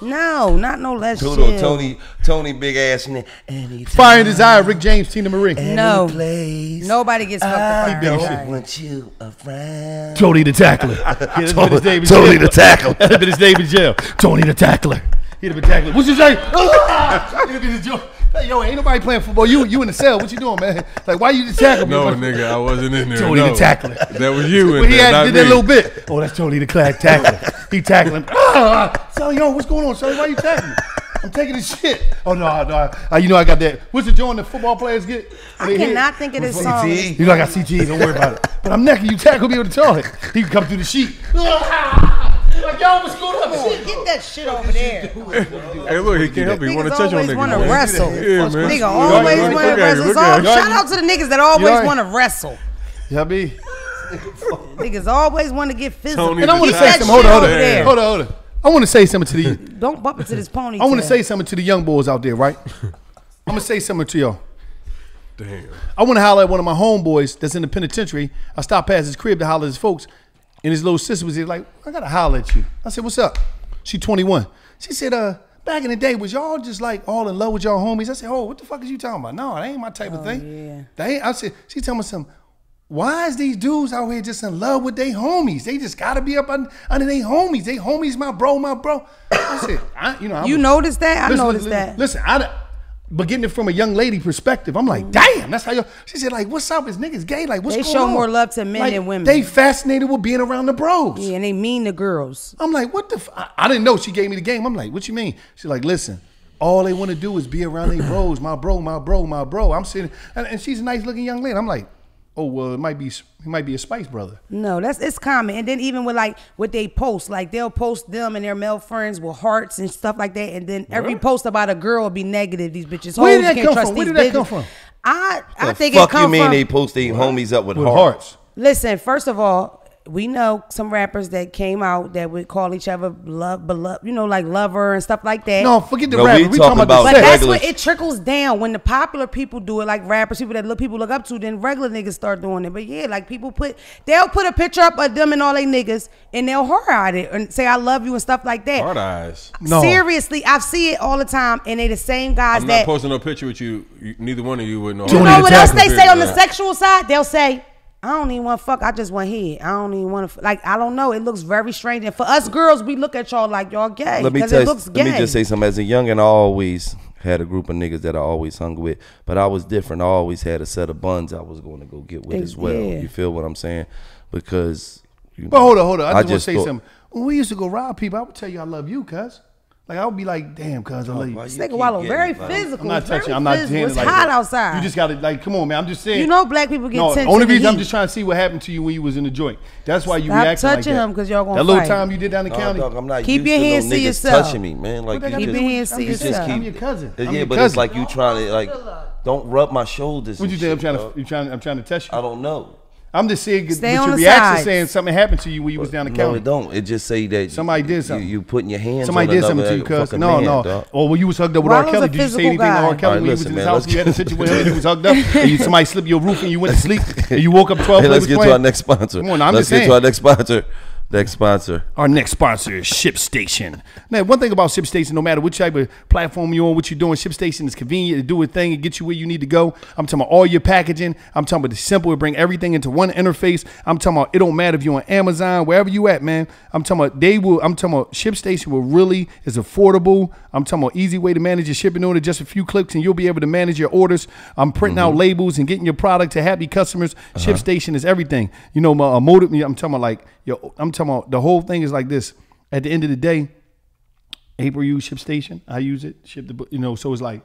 No, not no less Pluto, chill. Tony, Tony, big ass. And anytime, Fire and Desire. Rick James, Teena Marie. No. any place, Nobody gets fucked I up. big by shit. want you around. Tony the Tackler. Yeah, that's been his name in Tony the Tackler. That's been his name in jail. Tony the Tackler. He'd have been tackling. What's his name? He'd have been his joke. Hey, yo, ain't nobody playing football. You, you in the cell. What you doing, man? Like, why you the tackle me? No, nigga, I wasn't in there. Tony no. the Tackler. That was you But he there, had not did that little bit. Oh, that's Tony the Clack tackler. He tackling. Ah, ah. so yo, what's going on, son? Why you tackling? I'm taking this shit. Oh no, no. I, you know I got that. What's the joint that football players get? I cannot think of this song. CTE. You know I got CTE. Don't worry about it. But I'm necking you. Tackle me with the toilet. He can come through the sheet. Ah. Like yo, what's going on? Shit. Get that shit over there. Hey, look, he can't help it. He want to Niggas touch on always niggas. want to wrestle. Yeah, man. Nigga always want to wrestle. look So, at it. shout out to the niggas that always want to wrestle. Yeah, me. Niggas always want to get physical. Tony And I want to say that something. Hold on, hold shit on, over there. hold on, hold on. I want to say something to the. Don't bump into this ponytail. I want to say something to the young boys out there, right? I'm gonna say something to y'all. Damn. I want to holler at one of my homeboys that's in the penitentiary. I stopped past his crib to holler at his folks, and his little sister was like, I gotta holler at you. I said, What's up? She 21. She said, Uh, back in the day, was y'all just like all in love with y'all homies? I said, Oh, what the fuck is you talking about? No, that ain't my type of thing. yeah. That ain't. I said, she tell me something. Why is these dudes out here just in love with their homies? They just gotta be up under, under their homies. They homies, my bro, my bro. I said, I, you know, I You was- noticed that? I Listen, noticed listen, that. Listen, I, but getting it from a young lady perspective, I'm like, mm. damn, that's how you. She said, like, what's up? Is niggas gay? Like, what's They going show on? more love to men Like, than women. They fascinated with being around the bros. Yeah, and they mean the girls. I'm like, what the? F-? I, I didn't know she gave me the game. I'm like, what you mean? She's like, listen, all they want to do is be around their bros, my bro, my bro, my bro. I'm sitting, and, and she's a nice looking young lady. I'm like, oh well, it might be, it might be a Spice brother. No, that's it's common. And then even with like what they post, like they'll post them and their male friends with hearts and stuff like that. And then every post about a girl will be negative. These bitches. Where did that can't come trust from? Where these did that come from? I I The think fuck it come you mean from. they post their homies up with, With hearts? hearts. Listen, first of all, we know some rappers that came out that would call each other love, beloved, you know, like lover and stuff like that. No, forget the No, we rapper. We, talking talking about, about But the sex. that's regular what it trickles down when the popular people do it, like rappers, people that look people look up to. Then regular niggas start doing it. But yeah, like people put they'll put a picture up of them and all they niggas, and they'll hard it and say I love you and stuff like that. Hard eyes. No. Seriously, I see it all the time, and they the same guys I'm not that. posting no picture with you. you neither one of you would know. you know what else they say on the sexual side? They'll say. I don't even want to fuck. I just want head. I don't even want to like. I don't know. It looks very strange. And for us girls, we look at y'all like y'all gay Let me because tell it you, looks let me just say something. As a youngin', I always had a group of niggas that I always hung with, but I was different. I always had a set of buns I was going to go get with Ex- as well. yeah. You feel what I'm saying? Because. You But hold on, hold on. I just, want to say thought- something. When we used to go rob people, I would tell you I love you, cuz. Like I would be like, damn, cuz I love you. Why This nigga Wallo very it, physical. I'm not very touching. I'm not physical. It's like hot that. outside. You just gotta like, come on, man. I'm just saying. You know black people get no, tense only in the reason I'm just trying to see what happened to you when you was in the joint. That's why you Stop reacting like touching that. him 'cause y'all gonna That little fight. time you did down the Nah, county. dog, I'm not Keep used your to hands no to niggas yourself. touching me, man. Like you got just, Keep your hands to I'm just saying, yourself. I'm your cousin. I'm yeah, your but cousin. it's like you trying to like, don't rub my shoulders. What you think? I'm trying to. You trying? I'm trying to test you. I don't know. I'm just saying. Stay with on your the reaction sides. saying something happened to you when you was down the No, it don't. It just say that Somebody did something. You, putting your hands. Somebody on did something to you, cuz. fucking No, man, no. dog. Or when you was hugged up with R. Kelly, a did you say physical anything to R. Kelly All right, when you was listen, in his house? You had a situation with him you was hugged up, and you, somebody slipped your roof and you went to sleep, and you woke up 12 Hey, let's players get to our next sponsor. Come on, I'm let's just get saying. to our next sponsor. Next sponsor. Our next sponsor is ShipStation. Now, one thing about ShipStation, no matter which type of platform you're on, what you're doing, ShipStation is convenient to do a thing and get you where you need to go. I'm talking about all your packaging. I'm talking about the simple, it bring everything into one interface. I'm talking about it don't matter if you're on Amazon, wherever you at, man. I'm talking about they will. I'm talking about ShipStation will really is affordable. I'm talking about easy way to manage your shipping order, just a few clicks, and you'll be able to manage your orders. I'm printing out labels and getting your product to happy customers. ShipStation is everything. You know, my uh, motive. I'm talking about like yo. I'm talking about the whole thing is like this. At the end of the day, April use ShipStation. I use it. Ship the. You know, so it's like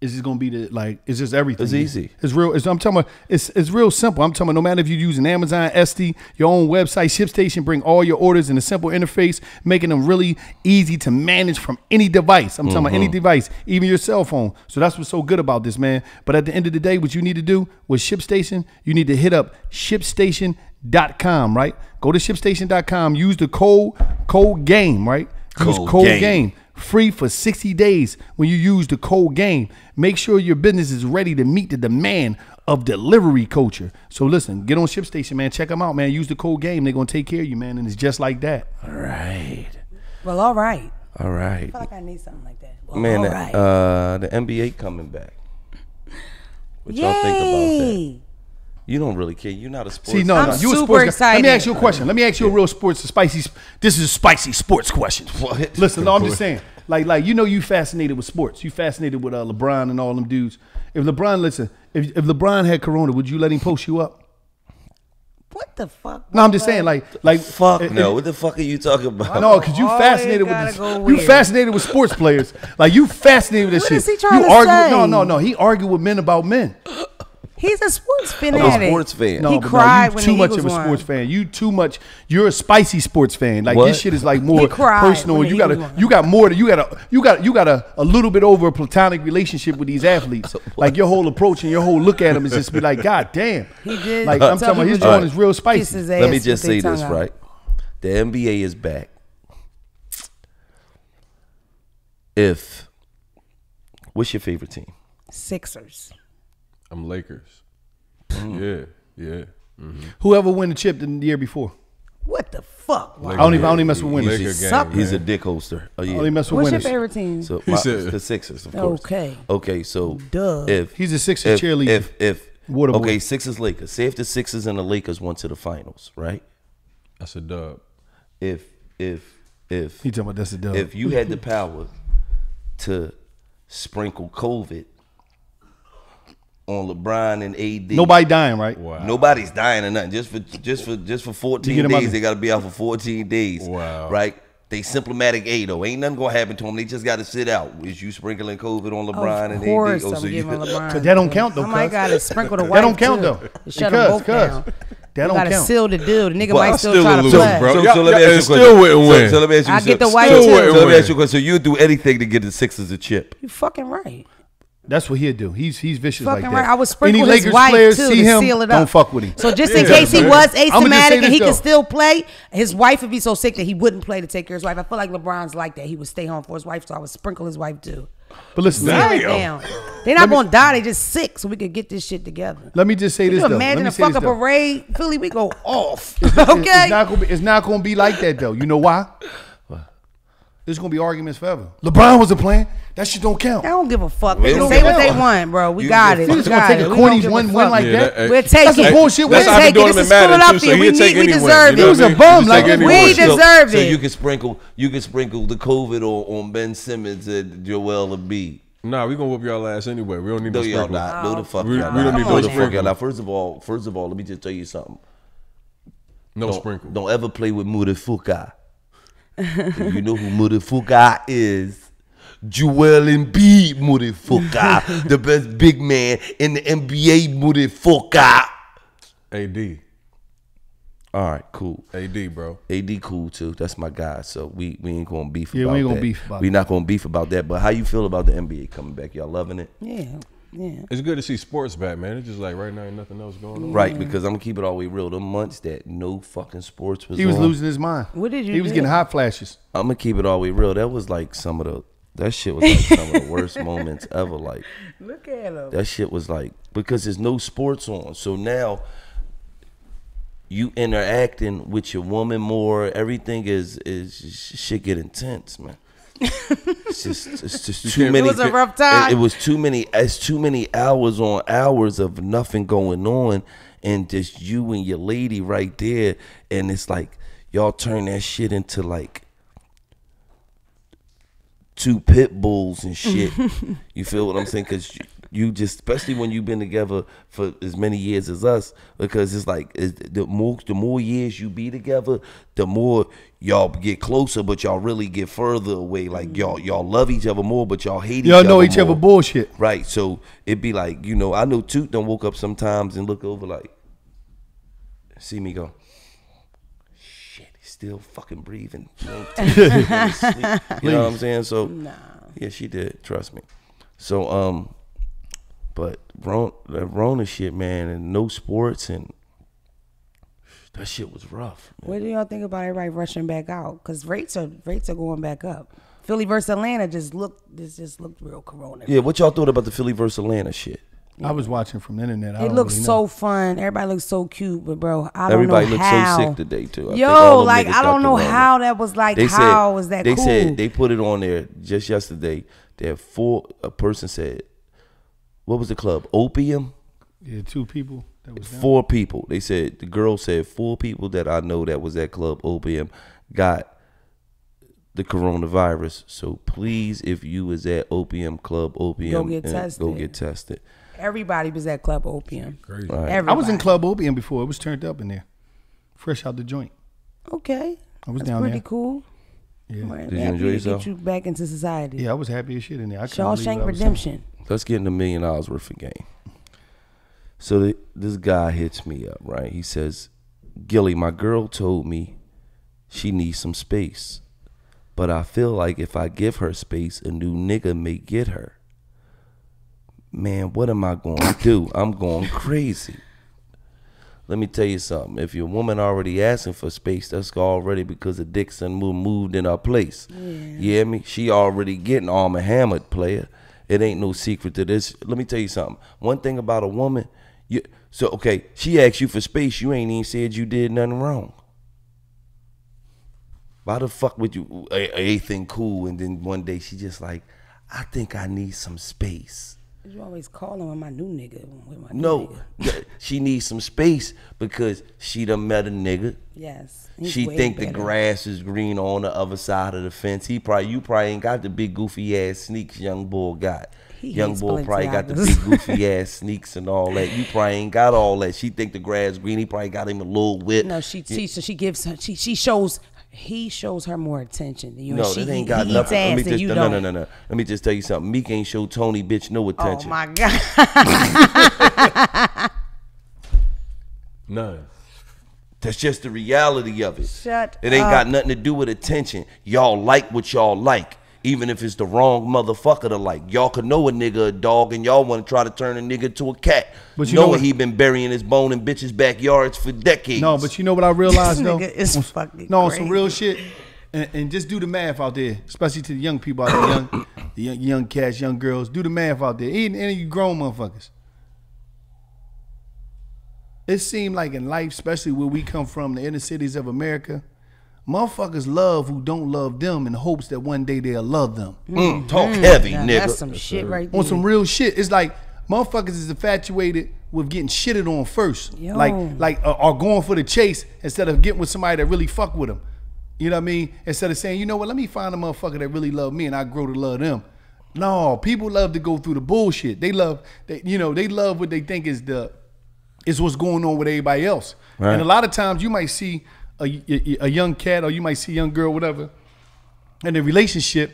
Is this gonna be the like? It's just everything. It's easy. It's real. It's, I'm talking about. It's it's real simple. I'm talking about. No matter if you're using Amazon, Etsy, your own website, ShipStation, bring all your orders in a simple interface, making them really easy to manage from any device. I'm talking about Mm-hmm. any device, even your cell phone. So that's what's so good about this, man. But at the end of the day, what you need to do with ShipStation, you need to hit up ShipStation.com, right? Go to ShipStation.com. Use the code code game, right? Use Code code GAME. game free for 60 days when you use the code game make sure your business is ready to meet the demand of delivery culture so listen get on shipstation man check them out man use the code game they're gonna take care of you man and it's just like that All right. Well, all right. All right. I feel like I need something like that. Well, Man, all the- right. uh, the NBA coming back. What y'all think about that? Yay. You don't really care. You're not a sports. See, no, I'm no, you a super sports guy. Let me ask you a question. Let me ask you a real sports, spicy. This is a spicy sports question. What? Listen, no, I'm just saying. Like, like you know, you fascinated with sports. You fascinated with uh, LeBron and all them dudes. If LeBron, listen, if, if LeBron had Corona, would you let him post you up? What the fuck? No, I'm just saying, like, like Fuck if- no. What the fuck are you talking about? No, because you fascinated with this, you weird. fascinated with sports players. Like you fascinated with this What shit. is he trying you to argue, say? No, no, no. He argued with men about men. He's a sports I'm fanatic. a sports fan. No, he cried no, cried you when too the much Eagles of a won. sports fan. You too much. You're a spicy sports fan. Like What? this shit is like more personal. You got Eagles a, won. you got more. You got a, you got, you got a, a little bit over a platonic relationship with these athletes. like your whole approach and your whole look at them is just be like, God damn. He did. Like I'm talking about his people to joint is real kiss spicy. Let me just their say this out. right. The NBA is back. If what's your favorite team? Sixers. I'm Lakers. Mm. Yeah, yeah. Whoever win the chip the year before. What the fuck? I don't even, I don't even mess with winners. Laker Suck. gang. He's a dick holster. Oh I only mess with What's your winners. favorite team? So He my, said- the Sixers, of course. Okay. Okay, so Duh. if He's a Sixers if, cheerleader. If if Water boy. okay, Sixers Lakers. Say if the Sixers and the Lakers went to the finals, right? That's a dub. If if if He talking about that's a dub. if you had the power to sprinkle COVID on LeBron and AD, Nobody dying, right? Wow. Nobody's dying or nothing. Just for just for just for 14 get 'em out days, they got to be out for 14 days. Wow. Right? They symptomatic A though. Ain't nothing gonna happen to them. They just got to sit out. Is you sprinkling COVID on LeBron of and course, AD? Oh, I'm so you- giving LeBron. Cause that don't count though. Oh I might cuz. gotta sprinkle the white That don't count too, though. to shut them both Because- down. That You don't gotta count. seal the deal. The nigga But might still, still try to lose, play. bro. So, Y'all- so let me ask you a question. still wouldn't win. So, let me ask you I so- get the so- white so, too. wouldn't let me ask you a question. So you would do anything to get the Sixers a chip? You fucking right. That's what he'll do. He's he's vicious Fucking like that. right. I would sprinkle Any his wife players too see to him, seal it up. don't fuck with him. So just in Yeah, case he man. was I'ma just say asymptomatic and he could still play, his wife would be so sick that he wouldn't play to take care of his wife. I feel like LeBron's like that. He would stay home for his wife, so I would sprinkle his wife too. But listen, Seal let me, it down. They're not gonna die. They just sick, so we could get this shit together. let me just say Can this you though. imagine let me a say this, fucking though. parade? Philly, we go off. It's, okay. it's not gonna be. It's not gonna be like that though. You know why? There's gonna be arguments forever. LeBron wasn't playing. That shit don't count. I don't give a fuck. They say what they want, bro. We You got it. a We It's gonna got take it. a We corny don't one win like Yeah, that. that- We'll take That's it. some bullshit We'll win. That's how take it. do This is in Madden, Philadelphia. too, so We need. We deserve You He it. was what I a mean? bum, like- We deserve it. So you can sprinkle you can sprinkle the COVID on, on Ben Simmons and Joel Embiid. Nah, we gonna whoop y'all ass anyway. We don't need No, no y'all sprinkle. not. No, the fuck We- y'all we don't need no, no the fuck sprinkle. y'all not. First of all, first of all, let me just tell you something. No Don't, sprinkle. don't ever play with Murifuka. If you know who Murifuka is. Joel Embiid Murifuka. the best big man in the NBA Murifuka. AD, All right, cool. AD, bro. AD cool too. That's my guy. So we, we ain't gonna beef Yeah, we ain't gonna that. beef about we not gonna beef about that. But how you feel about the NBA coming back? Y'all loving it? Yeah, yeah. It's good to see sports back, man. It's just like right now, ain't nothing else going on. Right, because I'm gonna keep it all the way real. The months that no fucking sports was He was on, losing his mind. What did you He was do? getting hot flashes. I'm gonna keep it all the way real. That was like some of the that shit was like some of the worst moments ever. Like Look at him. that shit was like because there's no sports on. So now you interacting with your woman more. Everything is is shit get intense, man. It's just it's just too many. It was a rough time. It, it was too many. It's too many hours on hours of nothing going on, and just you and your lady right there, and it's like y'all turn that shit into like two pit bulls and shit. you feel what I'm saying? Because you just especially when you've been together for as many years as us because it's like it's, the more the more years you be together the more y'all get closer but y'all really get further away like y'all y'all love each other more but y'all hate each other. Y'all each know other each other bullshit. right so it'd be like you know i know toot don't woke up sometimes and look over like see me go shit he's still fucking breathing He ain't taking it sleep. you know what i'm saying so yeah she did trust me so um but Ron, that Rona shit, man, and no sports and that shit was rough. Man. What do y'all think about everybody rushing back out? Because rates are rates are going back up. Philly versus Atlanta just looked this just looked real corona. Yeah, what y'all thought about the Philly versus Atlanta shit? I was watching from the internet. I It looks really so fun. Everybody looks so cute, but bro, I don't Everybody know looked how. so sick today too. I Yo, like I don't know corona. how that was like. how was that They cool? said they put it on there just yesterday. That four a person said, what was the club? Opium. Yeah, two people. That was down. Four people. They said the girl said four people that I know that was at Club Opium got the coronavirus. So please, if you was at Opium Club Opium, Go get uh, Go tested. get tested. Everybody was at Club Opium. Crazy. Right. I was in Club Opium before. It was turned up in there, fresh out the joint. Okay, I was that's down pretty there. cool. Yeah, Right, Did you happy enjoy yourself? Get you back into society. yeah, I was happy as shit in there. I Shawshank what I Redemption. Let's get in a million dollars worth of game. So the, this guy hits me up, right? He says, Gillie, my girl told me she needs some space. But I feel like if I give her space, a new nigga may get her. Man, what am I going to do? I'm going crazy. Let me tell you something. If your woman already asking for space, that's already because the Dixon move moved in her place. Yeah. You hear me? She already getting arm and hammered, player. It ain't no secret to this. Let me tell you something. One thing about a woman, you so okay, she asked you for space, you ain't even said you did nothing wrong. Why the fuck would you anything cool and then one day she just like, I think I need some space. You always calling with my new nigga. With my new No, nigga. she needs some space because she done met a nigga. Yes. She think the grass is green on the other side of the fence. He probably you probably ain't got the big goofy ass sneaks young boy got. He young boy probably got the big goofy ass sneaks and all that. You probably ain't got all that. She think the grass green. He probably got him a little whip. No, she she so she gives her she she shows he shows her more attention than you. No, and she, that ain't got he nothing. Eats ass Let me just no, don't. no, no, no, no. Let me just tell you something. Meek ain't show Tony bitch no attention. Oh my god. None. That's just the reality of it. Shut It ain't up. got nothing to do with attention. Y'all like what y'all like, even if it's the wrong motherfucker to like. Y'all could know a nigga a dog, and y'all want to try to turn a nigga to a cat. But you know knowing what- he been burying his bone in bitches' backyards for decades. No, but you know what I realized This though? nigga is fucking no, on some real shit. And, and just do the math out there, especially to the young people out there, young, the young, young cats, young girls. Do the math out there. Even any of you grown motherfuckers. It seemed like in life, especially where we come from, the inner cities of America, motherfuckers love who don't love them in hopes that one day they'll love them. Mm, talk heavy, Now, nigga. That's some shit right there. on some real shit. It's like motherfuckers is infatuated with getting shitted on first, Yo. like like uh, are going for the chase instead of getting with somebody that really fuck with them. You know what I mean? Instead of saying, you know what, let me find a motherfucker that really love me and I grow to love them. No, people love to go through the bullshit. They love, they, you know, they love what they think is the is what's going on with everybody else. Right. And a lot of times you might see a, a, a young cat or you might see a young girl, whatever, in a relationship,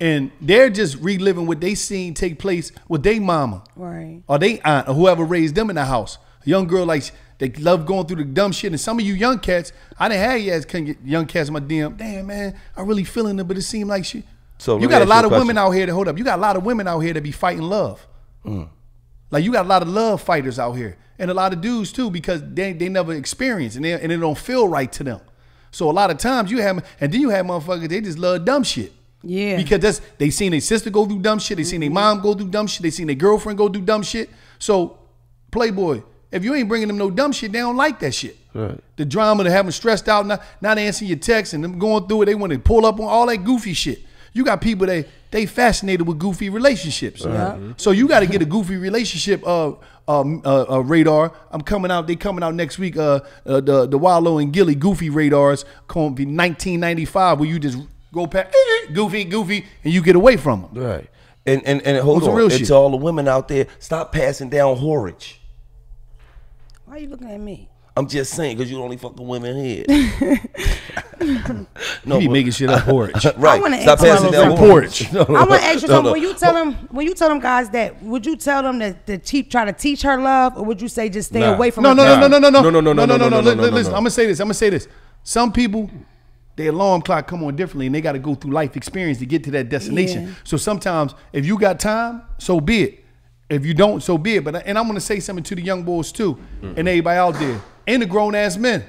and they're just reliving what they seen take place with their mama Right. or they aunt or whoever raised them in the house. A young girl like they love going through the dumb shit. And some of you young cats, I didn't have you as couldn't get young cats in my DM. Damn man, I really feeling it, but it seemed like she. So you got a lot you of a women out here that hold up. You got a lot of women out here that be fighting love. Mm. Like you got a lot of love fighters out here, and a lot of dudes too, because they they never experience and they, and it don't feel right to them. So a lot of times you have, and then you have motherfuckers they just love dumb shit. Yeah. Because that's they seen their sister go through dumb shit, they seen their mm-hmm. mom go through dumb shit, they seen their girlfriend go through dumb shit. So, Playboy, if you ain't bringing them no dumb shit, they don't like that shit. Right. The drama, to have them stressed out, not not answering your texts, and them going through it, they want to pull up on all that goofy shit. You got people that they fascinated with goofy relationships. So you got to get a goofy relationship uh, um, uh, uh, radar. I'm coming out. They coming out next week. Uh, uh, the the Wallo and Gillie goofy radars going to be 1995, where you just go past goofy, goofy, and you get away from them. Right. And and and hold some on, real and shit. to all the women out there, stop passing down whorage. Why are you looking at me? I'm just saying because you only fucking women here. No, he be making shit up porridge. right. wanna Stop ask passing a down little porridge. No, no, I want to ask you no, something. no. When you tell them, when you tell them guys that, would you tell them that the cheap try to teach her love, or would you say just stay Nah. away from No, her? no, no, no, no, no, No, no, no, no, no, no, no, no, no, Listen, no. I'm gonna say this. I'm gonna say this. Some people, their alarm clock come on differently, and they got to go through life experience to get to that destination. Yeah. So sometimes, if you got time, so be it. If you don't, so be it. But and I'm gonna say something to the young boys too, and everybody out there, and the grown ass men.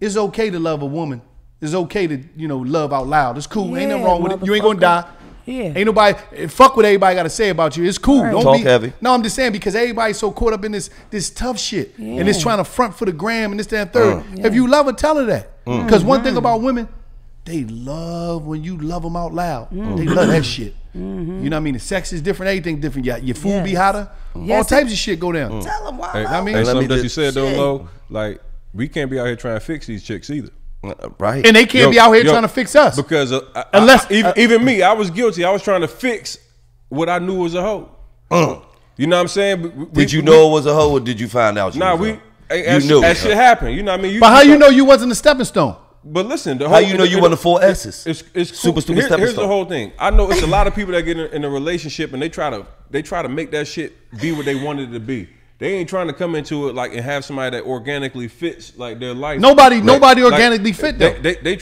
It's okay to love a woman. It's okay to you know love out loud. It's cool. ain't nothing wrong with it. You ain't gonna die. Yeah. Ain't nobody eh, fuck what everybody got to say about you. It's cool. Right. Don't Talk be heavy. No, I'm just saying because everybody's so caught up in this this tough shit and it's trying to front for the gram and this that and third. Uh. If you love her, tell her that. Mm. Because one thing about women, they love when you love them out loud. They love that shit. You know what I mean? The sex is different. Everything different. Yeah, your food be Yes. hotter. All Yes, types of shit go down. Tell them why. Hey, I I mean- hey, something that you just- said though, low, like we can't be out here trying to fix these chicks either. Uh, right. And they can't Yo, be out here yo, trying to fix us. because uh, I- I- Unless- I- even, uh, even me, I was guilty. I was trying to fix what I knew was a hoe. You know what I'm saying? We- we- did you we- know it was a hoe, or did you find out? she Nah, was we. hoe? Hey, you knew. as it, shit happened. You know what I mean? but how you know you wasn't a stepping stone? But listen, the How whole, you know you want the four S's? It's it's cool. Super stupid Here- stepping Here's stone. the whole thing. I know it's a lot of people that get in, in a relationship and they try to they try to make that shit be what they wanted it to be. They ain't trying to come into it like and have somebody that organically fits like their life. Nobody, nobody Like, organically fit they, though. they, they,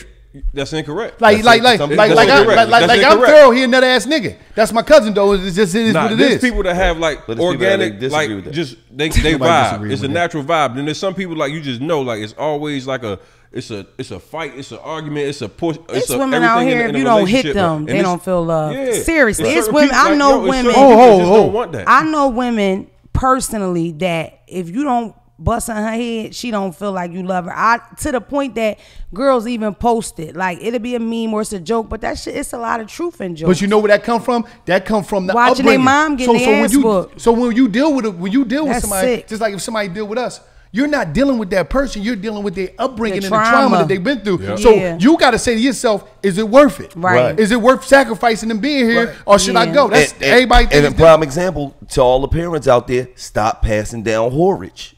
that's incorrect. Like, That's like, in- like, like, like, I'm, incorrect. like, like, like I'm incorrect. thorough. He a nut ass nigga. That's my cousin though. It's just it is Nah, what it there's is. people that have like But there's people that organic, like with just they they vibe. It's a with that. natural vibe. Then there's some people like you just know like it's always like a it's a it's a fight, it's an argument, it's a push. It's a, women out here. in if a you don't hit them, and they don't feel love. Yeah. Seriously, There's it's women. people, I know yo, women. certain Oh, oh, oh. don't. I know women personally that if you don't bust on her head, she don't feel like you love her. I to the point that girls even post it. Like it'll be a meme or it's a joke, but that shit it's a lot of truth in jokes. But you know where that come from? That come from the Watching they upbringing. mom getting their when ass you whooped. so when you deal with it, when you deal with That's somebody, sick. just like if somebody deal with us, you're not dealing with that person. You're dealing with their upbringing The and the trauma trauma. that they've been through. Yeah. So Yeah. you got to say to yourself, is it worth it? Right. Right. Is it worth sacrificing and being here, Right. or should I go? That's and, and- everybody. And thinks a prime example to all the parents out there: stop passing down whorage.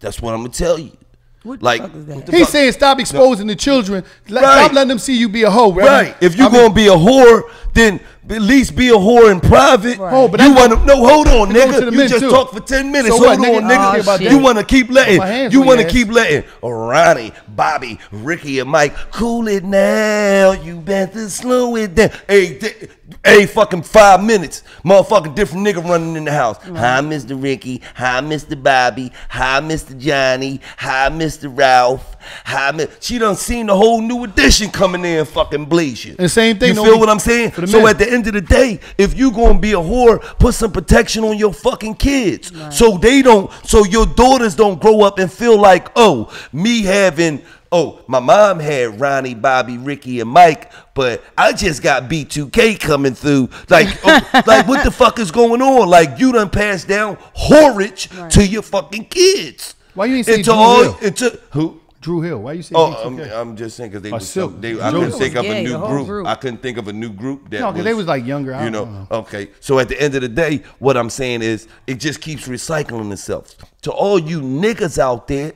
That's what I'm gonna tell you. What the like, fuck is that? He's saying stop exposing the children. Let, Right. Stop letting them see you be a hoe. Right. Right. If you're I gonna be a whore, then at least be a whore in private. Right. Oh, but you want to no? Hold on, that goes to nigga. You just too. talk for ten minutes. So what, hold nigga? on, I don't care nigga. about you want to keep my letting. You want to keep letting Ronnie, Bobby, Ricky, and Mike cool it now. You better slow it down. Hey, th- hey, fucking five minutes, motherfucking different nigga running in the house. Hi, Mr. Ricky. Hi, Mr. Bobby. Hi, Mr. Johnny. Hi, Mr. Ralph. Hi, Mi- she done seen the whole New Edition coming in, fucking bleaching. And same thing, You no, feel what I'm saying? So men. at the end of the day, if you gonna be a whore, put some protection on your fucking kids, so they don't, so your daughters don't grow up and feel like, oh, me having, oh, my mom had Ronnie, Bobby, Ricky, and Mike, but I just got B2K coming through. Like, oh, like what the fuck is going on? Like you done passed down whorage to your fucking kids. Why you ain't say Into Drew all, Hill? into who? Dru Hill. Why you say? Oh, I'm, B2K? I'm just saying because they Or was Silk. some, they, I couldn't was think of a new group. group. I couldn't think of a new group that No, 'cause they was, like, younger. I You know, know. okay. So at the end of the day, what I'm saying is it just keeps recycling itself. To all you niggas out there,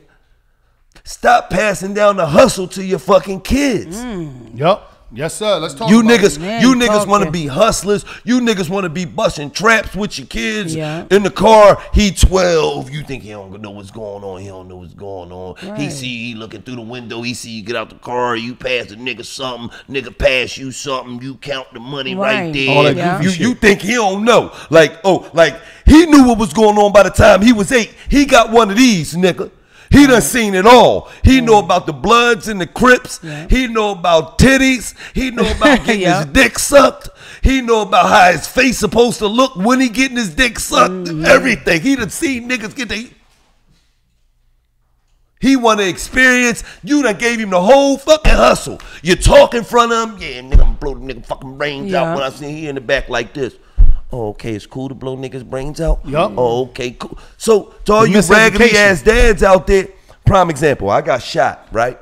stop passing down the hustle to your fucking kids. Mm. Yup. Yes, sir. Let's talk. You about niggas, it. Man, you niggas want to be hustlers. You niggas want to be busting traps with your kids Yeah. in the car. He 12. You think he don't know what's going on? He don't know what's going on. He see you looking through the window. He see you get out the car. You pass the nigga something. Nigga pass you something. You count the money right, Right. there. All that Yeah. You, you think he don't know? Like oh, like he knew what was going on by the time he was eight. He got one of these, nigga. He done seen it all. He know about the Bloods and the Crips. He know about titties. He know about getting his dick sucked. He know about how his face supposed to look when he getting his dick sucked. Mm-hmm. Everything. He done seen niggas get they. He want to experience. You done gave him the whole fucking hustle. You talk in front of him. Yeah, nigga, I'm blow the nigga fucking brains Yeah. out when I see he in the back like this. Oh, okay, it's cool to blow niggas brains out. Yup. Oh, okay, cool. So to all The you raggedy miseducation. ass dads out there, prime example. I got shot, right?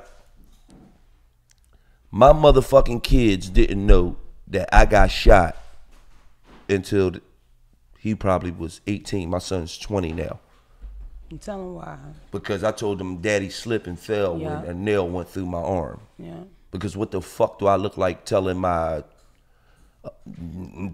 My motherfucking kids didn't know that I got shot until th- he probably was 18. My son's 20 now. You tell him why. Because I told him daddy slipped and fell Yeah. when a nail went through my arm. Yeah. Because what the fuck do I look like telling my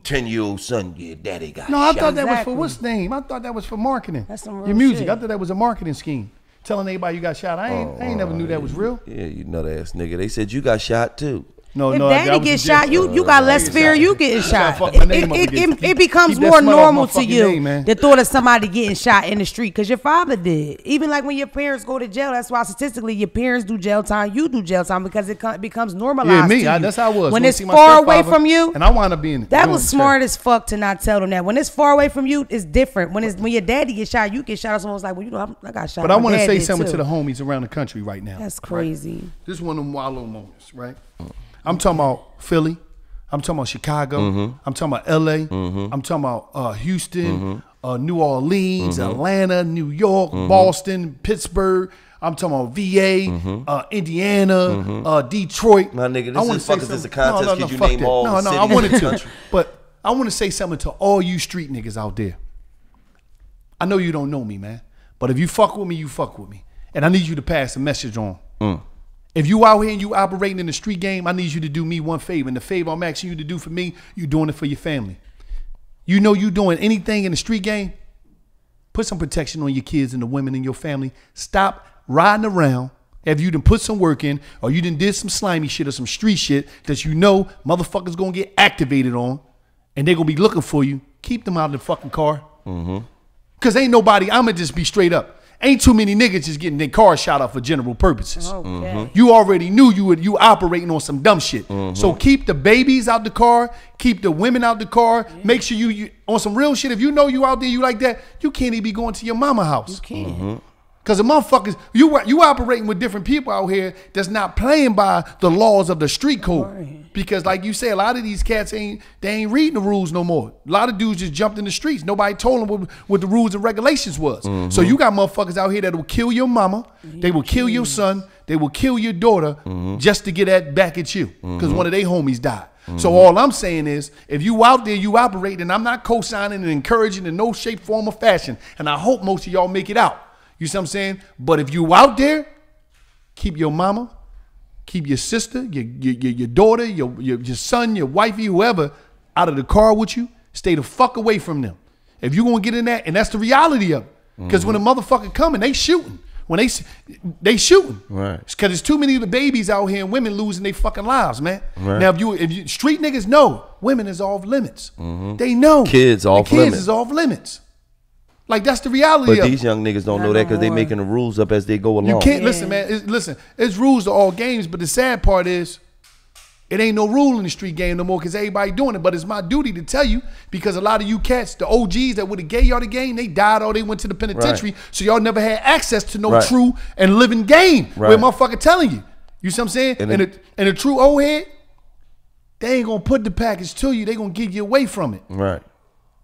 10 year old son, yeah, daddy got No, I shot? thought that was for what's name? I thought that was for marketing. That's some real Your music. shit. I thought that was a marketing scheme. Telling everybody you got shot. I ain't, I ain't never knew that oh, was real. Yeah, you nut ass nigga. They said you got shot too. No, If no. was gets shot, you you got less oh, fear. You getting That's why I shot. It, it, it, it becomes more smut off my normal to you the thought of somebody getting shot in the street because your father did. Even like when your parents go to jail, that's why statistically your parents do jail time, you do jail time because it becomes normalized. Yeah, me. I, that's how I was. When I it's far away from you, and I want to be in. that was smart as fuck to not tell them that. When it's far away from you, it's different. When it's when your daddy gets shot, you get shot. Someone's like, well, you know, I'm- I got shot. But I want to say something too. to the homies around the country right now. That's crazy. This one of them little moments, right? I'm talking about Philly. I'm talking about Chicago. Mm-hmm. I'm talking about LA. I'm talking about uh, Houston, uh, New Orleans, Mm-hmm. Atlanta, New York, Boston, Pittsburgh. I'm talking about VA, uh, Indiana, uh, Detroit. Mm-hmm. My nigga, this I is fuck, is this a something- contest? Could you fuck name that. all No, the no, I cities in wanted to, country? but I want to say something to all you street niggas out there. I know you don't know me, man. But if you fuck with me, you fuck with me. And I need you to pass a message on. If you out here and you operating in the street game, I need you to do me one favor. And the favor I'm asking you to do for me, you're doing it for your family. You know you doing anything in the street game, put some protection on your kids and the women in your family. Stop riding around. If you done put some work in, or you done did some slimy shit or some street shit that you know motherfuckers gonna get activated on, and they gonna be looking for you, keep them out of the fucking car. Mm-hmm. Cause ain't nobody, I'ma just be straight up. Ain't too many niggas just getting their car shot up for general purposes. Okay. Mm-hmm. You already knew you would you operating on some dumb shit. Mm-hmm. So keep the babies out the car, keep the women out the car. Make sure you, you on some real shit. If you know you out there, you like that, you can't even be going to your mama house. You Can. Mm-hmm. Cause the motherfuckers, you you operating with different people out here that's not playing by the laws of the street code. Right. Because like you say, a lot of these cats ain't they ain't reading the rules no more. A lot of dudes just jumped in the streets. Nobody told them what, what the rules and regulations was. So mm-hmm. you got motherfuckers out here that will kill your mama, they will kill your son, they will kill your daughter mm-hmm. just to get at back at you. Because mm-hmm. one of their homies died. So all I'm saying is, if you out there, you operating. and I'm not co-signing and encouraging in no shape, form, or fashion. And I hope most of y'all make it out. You see what I'm saying? But if you out there, keep your mama, keep your sister, your your, your, your daughter, your, your your son, your wifey, whoever, out of the car with you. Stay the fuck away from them. If you gonna get in that, and that's the reality of it. Because when a mm-hmm. motherfucker coming, they shooting. When they they shooting, Right. Because there's too many of the babies out here and women losing their fucking lives, man. Right. Now if you if you street niggas know women is off limits. Mm-hmm. They know Kids The off kids limits. is off limits. Like that's the reality. But of these young niggas don't know that because they more. making the rules up as they go along. You can't listen, man. It's, listen, it's rules to all games, but the sad part is, it ain't no rule in the street game no more because everybody doing it. But it's my duty to tell you because a lot of you cats, the OGs that would have gave y'all the game, they died or they went to the penitentiary, so y'all never had access to no Right. true and living game. Where Right. motherfucker telling you, you see what I'm saying? And And, it- a, and a true old head, they ain't gonna put the package to you. They gonna give you away from it. Right,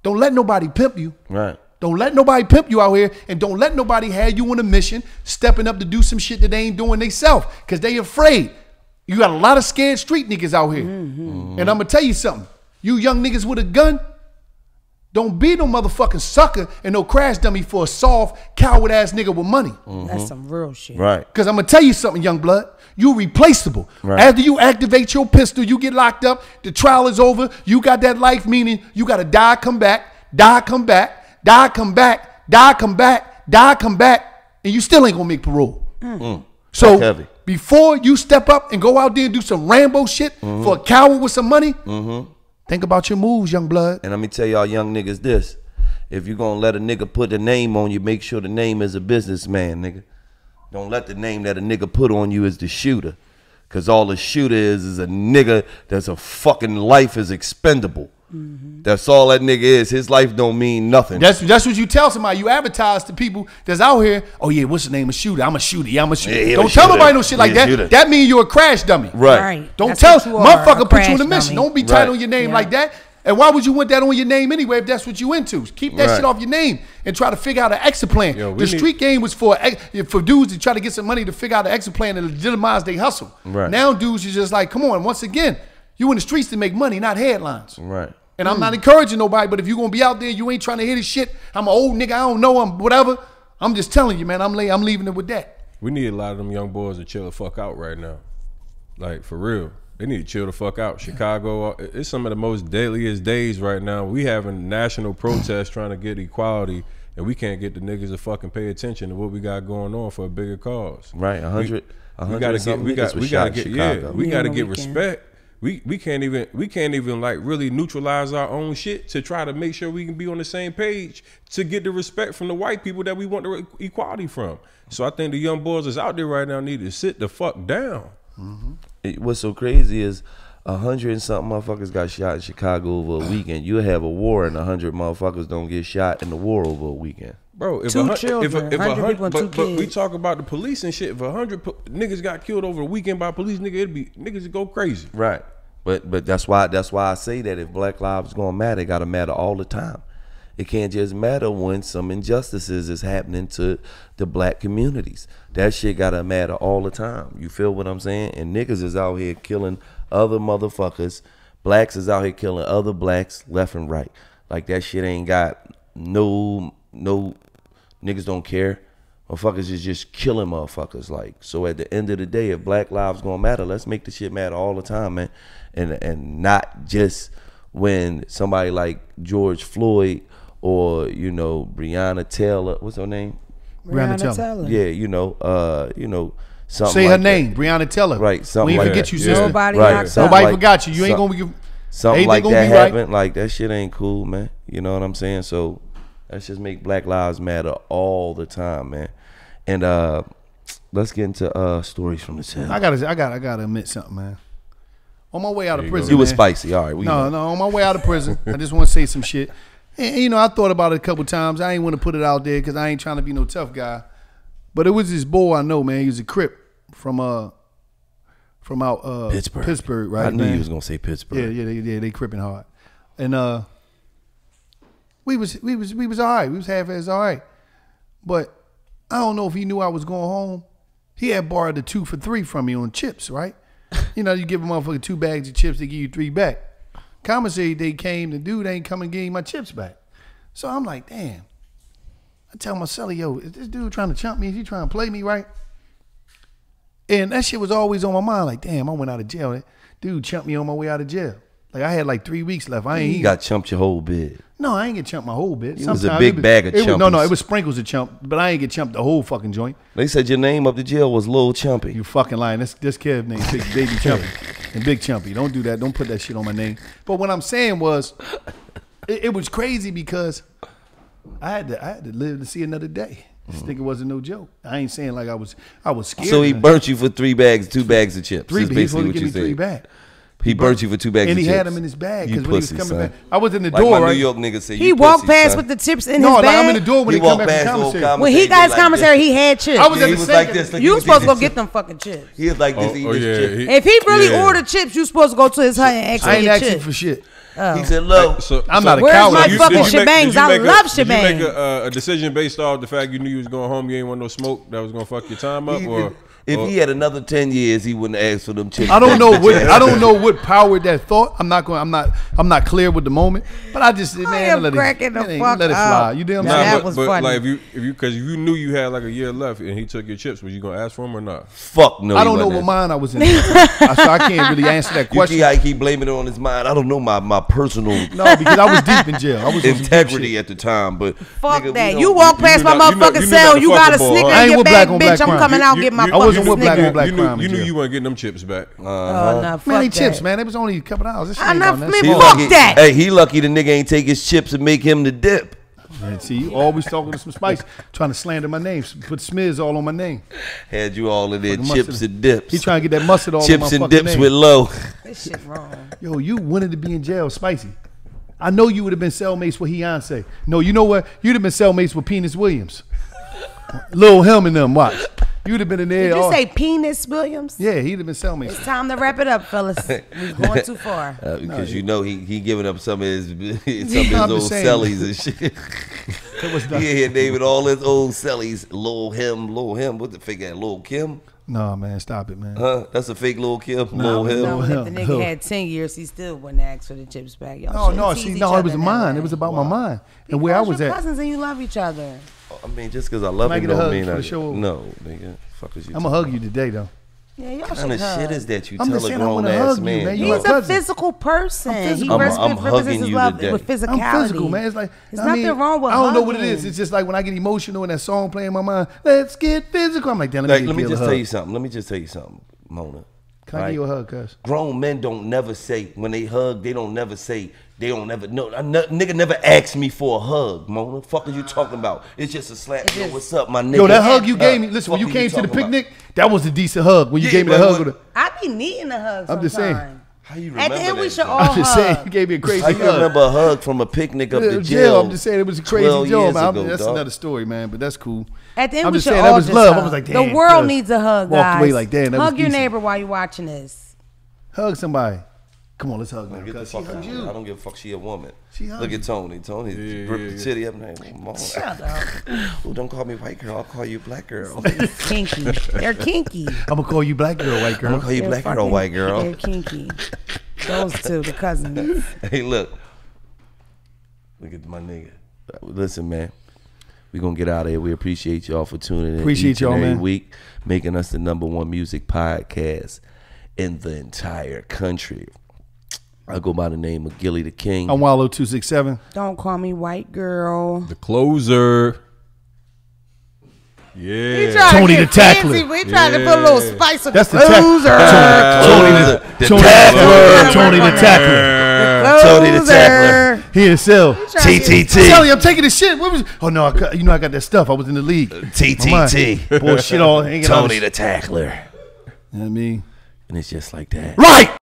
Don't let nobody pimp you. right. Don't let nobody pimp you out here, and don't let nobody have you on a mission, stepping up to do some shit that they ain't doing themselves, cause they afraid. You got a lot of scared street niggas out here, mm-hmm. and I'm gonna tell you something. You young niggas with a gun, don't be no motherfucking sucker and no crash dummy for a soft, coward ass nigga with money. That's mm-hmm. some real shit. Right. Cause I'm gonna tell you something, young blood. You replaceable. Right. After you activate your pistol, you get locked up. The trial is over. You got that life, meaning you gotta die, come back, die, come back, die, come back, die, come back, die, come back, and you still ain't gonna make parole. Mm. Mm. So heavy. before you step up and go out there and do some Rambo shit mm-hmm. for a coward with some money, mm-hmm. think about your moves, young blood. And let me tell y'all young niggas this. If you gonna let a nigga put a name on you, make sure the name is a businessman, nigga. Don't let the name that a nigga put on you is the shooter. Cause all the shooter is is a nigga that's a fucking life is expendable. Mm-hmm. That's all that nigga is. His life don't mean nothing. That's that's what you tell somebody. You advertise to people that's out here. Oh yeah, what's the name of shooter? I'm a shooter. Yeah, I'm a shooter. Yeah, Don't tell shooter. nobody no shit like He a that. shooter. That means you're a crash dummy. right. Right. Don't That's tell what you are, a motherfucker put you crash on a mission. dummy. Don't be tight Right. on your name Yeah. like that. And why would you want that on your name anyway if that's what you into? Keep that Right. shit off your name and try to figure out an exit plan. Yo, we the need- street game was for for dudes to try to get some money to figure out an exit plan and legitimize their hustle. Right. Now dudes are just like, come on. Once again, you in the streets to make money, not headlines. Right. And I'm not encouraging nobody, but if you're gonna be out there, you ain't trying to hear this shit. I'm an old nigga. I don't know. I'm whatever. I'm just telling you, man. I'm lay, I'm leaving it with that. We need a lot of them young boys to chill the fuck out right now. Like for real. They need to chill the fuck out. Chicago, uh, it's some of the most deadliest days right now. We having national protests trying to get equality, and we can't get the niggas to fucking pay attention to what we got going on for a bigger cause. Right, a hundred. a We hundred gotta get, we got, we gotta get, yeah, we gotta get weekend. respect. We we can't even we can't even like really neutralize our own shit to try to make sure we can be on the same page to get the respect from the white people that we want the equality from. So I think the young boys that's out there right now need to sit the fuck down. Mm-hmm. It- what's so crazy is a hundred and something motherfuckers got shot in Chicago over a weekend. You have a war and a hundred motherfuckers don't get shot in the war over a weekend. Bro, if Two a, hun- children, if a, if a 100 hundred, people but, two but we talk about the police and shit. If a hundred po- niggas got killed over a weekend by police, nigga, it'd be niggas would go crazy. Right. But but that's why that's why I say that if Black Lives gonna matter, it gotta matter all the time. It can't just matter when some injustices is happening to the black communities. That shit gotta matter all the time. You feel what I'm saying? And niggas is out here killing other motherfuckers. Blacks is out here killing other blacks left and right. Like that shit ain't got no no niggas don't care. Motherfuckers is just killing motherfuckers. Like so, at the end of the day, if Black lives gonna matter, let's make the shit matter all the time, man, and and not just when somebody like George Floyd or you know Breonna Taylor, what's her name? Breonna Breonna Taylor. Taylor. Yeah, you know, uh, you know, something. Say her like that. name, Breonna Taylor. Right, something we like forget that. you, Yeah. sister. Nobody Right, knocked something out. Nobody like- forgot you. You ain't gonna be something like gonna that be right. happened, like that shit ain't cool, man. You know what I'm saying? So let's just make Black Lives Matter all the time, man. And uh let's get into uh stories from the cell. I gotta, I gotta, I gotta admit something, man. On my way out of prison, You was spicy, all right. We No, know. no. On my way out of prison, I just want to say some shit. And, and, you know, I thought about it a couple times. I ain't want to put it out there because I ain't trying to be no tough guy. But it was this boy I know, man. He was a Crip from uh from out uh Pittsburgh. Pittsburgh, right? I knew man? you was gonna say Pittsburgh. Yeah, yeah, they, yeah, they cripping hard. And uh we was we was we was all right. We was half as all right. But I don't know if he knew I was going home. He had borrowed the two for three from me on chips, right? you know, you give a motherfucker two bags of chips, they give you three back. Commissary they came, the dude ain't come and gave me my chips back. So I'm like, damn. I tell my celly, yo, is this dude trying to chump me? Is he trying to play me right? And that shit was always on my mind. Like, damn, I went out of jail. Dude chumped me on my way out of jail. Like I had like three weeks left. I ain't You got chumped your whole bid. no, I ain't get chumped my whole bit. It was a big was- bag of was- No, no, it was sprinkles of chump, but I ain't get chumped the whole fucking joint. They said your name up the jail was Lil Chumpy. You fucking lying. This this kid named Big Baby Chumpy and Big Chumpy. Don't do that. Don't put that shit on my name. But what I'm saying was, it, it was crazy because I had to I had to live to see another day. This nigga wasn't no joke. I ain't saying like I was I was scared. Mm. so he burnt you for three bags, two bags of chips. three. That's He was basically to what you three said. Back. He burnt you for two bags of chips. and he had them in his bag because when he was coming son. back, I was in the Like door. my right? New York nigga say He you walked pussy, past son. with the chips in no, his like I'm in the door when He he, come back past from commissary. commissary. when he got his like commissary, this. he had chips. I was Yeah, in he the was like this. Like you he was supposed to go get them fucking chips. He was like this Oh, eating oh, yeah, chips. he- If he really Yeah. ordered chips, you supposed to go to his hut and ask I for ain't asking chips. for shit. He said, "Look, So- I'm so- not a Where's coward. my you- fucking make- shebangs? I make a- Did you make a, uh, a decision based off the fact you knew you was going home, you ain't want no smoke that was gonna fuck your time up, or if or- he had another ten years, he wouldn't ask for them chips." I don't know what I don't know what powered that thought. I'm not going. I'm not. I'm not clear with the moment. But I just man, am let it, cracking the man, fuck let it up. fly. You damn Nah, right. that but, was but funny. like if you if you because you knew you had like a year left and he took your chips, was you gonna ask for him or not? Fuck no. I don't know what asking. mind I was in. I- so I can't really answer that question. You question. see how he keep blaming it on his mind. I don't know my my personal No, because I was deep in jail. I was on some deep integrity at the time, but Fuck nigga, that. You walk past my not- you know- motherfucking cell, you got a the ball, snicker huh? In your with bag, bitch. I'm coming out You- get my you- I wasn't fucking with black on black you knew, crime you knew you weren't getting them chips back. Uh-huh. Oh, nah, fuck Man, they that. chips, man. It was only a couple hours. This shit I ain't know, man, Fuck lucky, that. Hey, he lucky the nigga ain't take his chips and make him the dip. Man, see, you always talking to some spice, trying to slander my name, put smears all on my name. Had you all in there, Fucking chips mustard. and dips. He trying to get that mustard all chips on my and dips name. with low. This shit wrong. Yo, you wanted to be in jail, spicy. I know you would have been cellmates with Beyonce. No, you know what? You'd have been cellmates with Penis Williams, Lil Helm and them. Watch, you'd have been in there. Did you all- say penis, Williams? Yeah, he'd have been selling me. It's time to wrap it up, fellas. We're going too far. Uh, because you know he he giving up some of his some of his I'm old just saying. cellies and shit. It was the- he here all his old cellies. Lil him, Lil him. What the figure? Lil Kim. No, man, stop it, man. Huh? That's a fake little kid from No, Little Hill. No, Hell, if the nigga hell. had ten years, he still wouldn't ask for the chips back. Y'all No, shouldn't no, tease see, each no, it other was that mine. way. It was about my mind and where I Because was you're at. cousins and you love each other. I mean, just because I love Can I him get a don't hug mean for I the show? no, nigga. Fuck is you? I'm gonna hug you today, though. Yeah, y'all What kind should of hug. shit is that you I'm tell just a saying I grown wanna ass hug you, man? man. You He's my a cousin. physical person. He physical. I'm- res- I'm represents hugging his you love today. with I'm physical, man. It's like There's I nothing mean, wrong with I don't know what it is. hugging. It's just like when I get emotional and that song playing in my mind. Let's get physical. I'm like, damn, let Like, me, let me just tell you something. Let me just tell you something, Mona. Can I Right? give you a hug, cuz? Grown men don't never say when they hug. They don't never say they don't ever know. a n- nigga never asked me for a hug, Mona. Fuck is you talking about? It's just a slap. Yo, just- what's up, my nigga? Yo, that hug you Uh, gave me. Listen, when you are came to the talking about? picnic, that was a decent hug. When you Yeah, gave me the but hug. what- With a, I be needing a hug. I'm just saying. How you remember At the end, we should though? all I'm just saying, you gave me a crazy How you hug. remember a hug from a picnic up Yeah, the jail. jail? I'm just saying it was a crazy 12 joke. man. Ago, that's dog. another story, man. But that's cool. At the end, I'm we just should saying all that was just love. I hug. was like, the world needs a hug, Walked guys. away like, damn, that was hug your neighbor while you're watching this. Hug somebody. Come on, let's hug now. Get the cuz She fuck hugged out of you. here. I don't give a fuck. She a woman. She hugged Look you. at Tony. Tony Yeah, ripped yeah, the titty city up. Man, come on. Shut up. Oh, don't call me white girl. I'll call you black girl. kinky. They're kinky. I'm gonna call you black girl, white girl. I'm gonna call you They're black girl, fucking- white girl. They're kinky. Those two, the cousins. Hey, look. Look at my nigga. Listen, man. We're gonna get out of here. We appreciate y'all for tuning in. Appreciate each y'all, every man. Week, making us the number one music podcast in the entire country. I go by the name of Gillie Da King. I'm Wallo two six seven. Don't call me white girl. The closer. Yeah. trying to Tony the Tackler. fancy. We trying to put a little Yeah. spice of That's the the tack- loser. Tony the the Tony Tackler. Tony the tackler. Tony the Tackler. He in cell. TTT. Tell you, I'm taking the shit. What was? Oh no, I, cut- you know I got that stuff. I was in the league. TTT. My mind. Boy, shit all hanging out. Tony the Tackler. You know what I mean? And it's just like that. Right.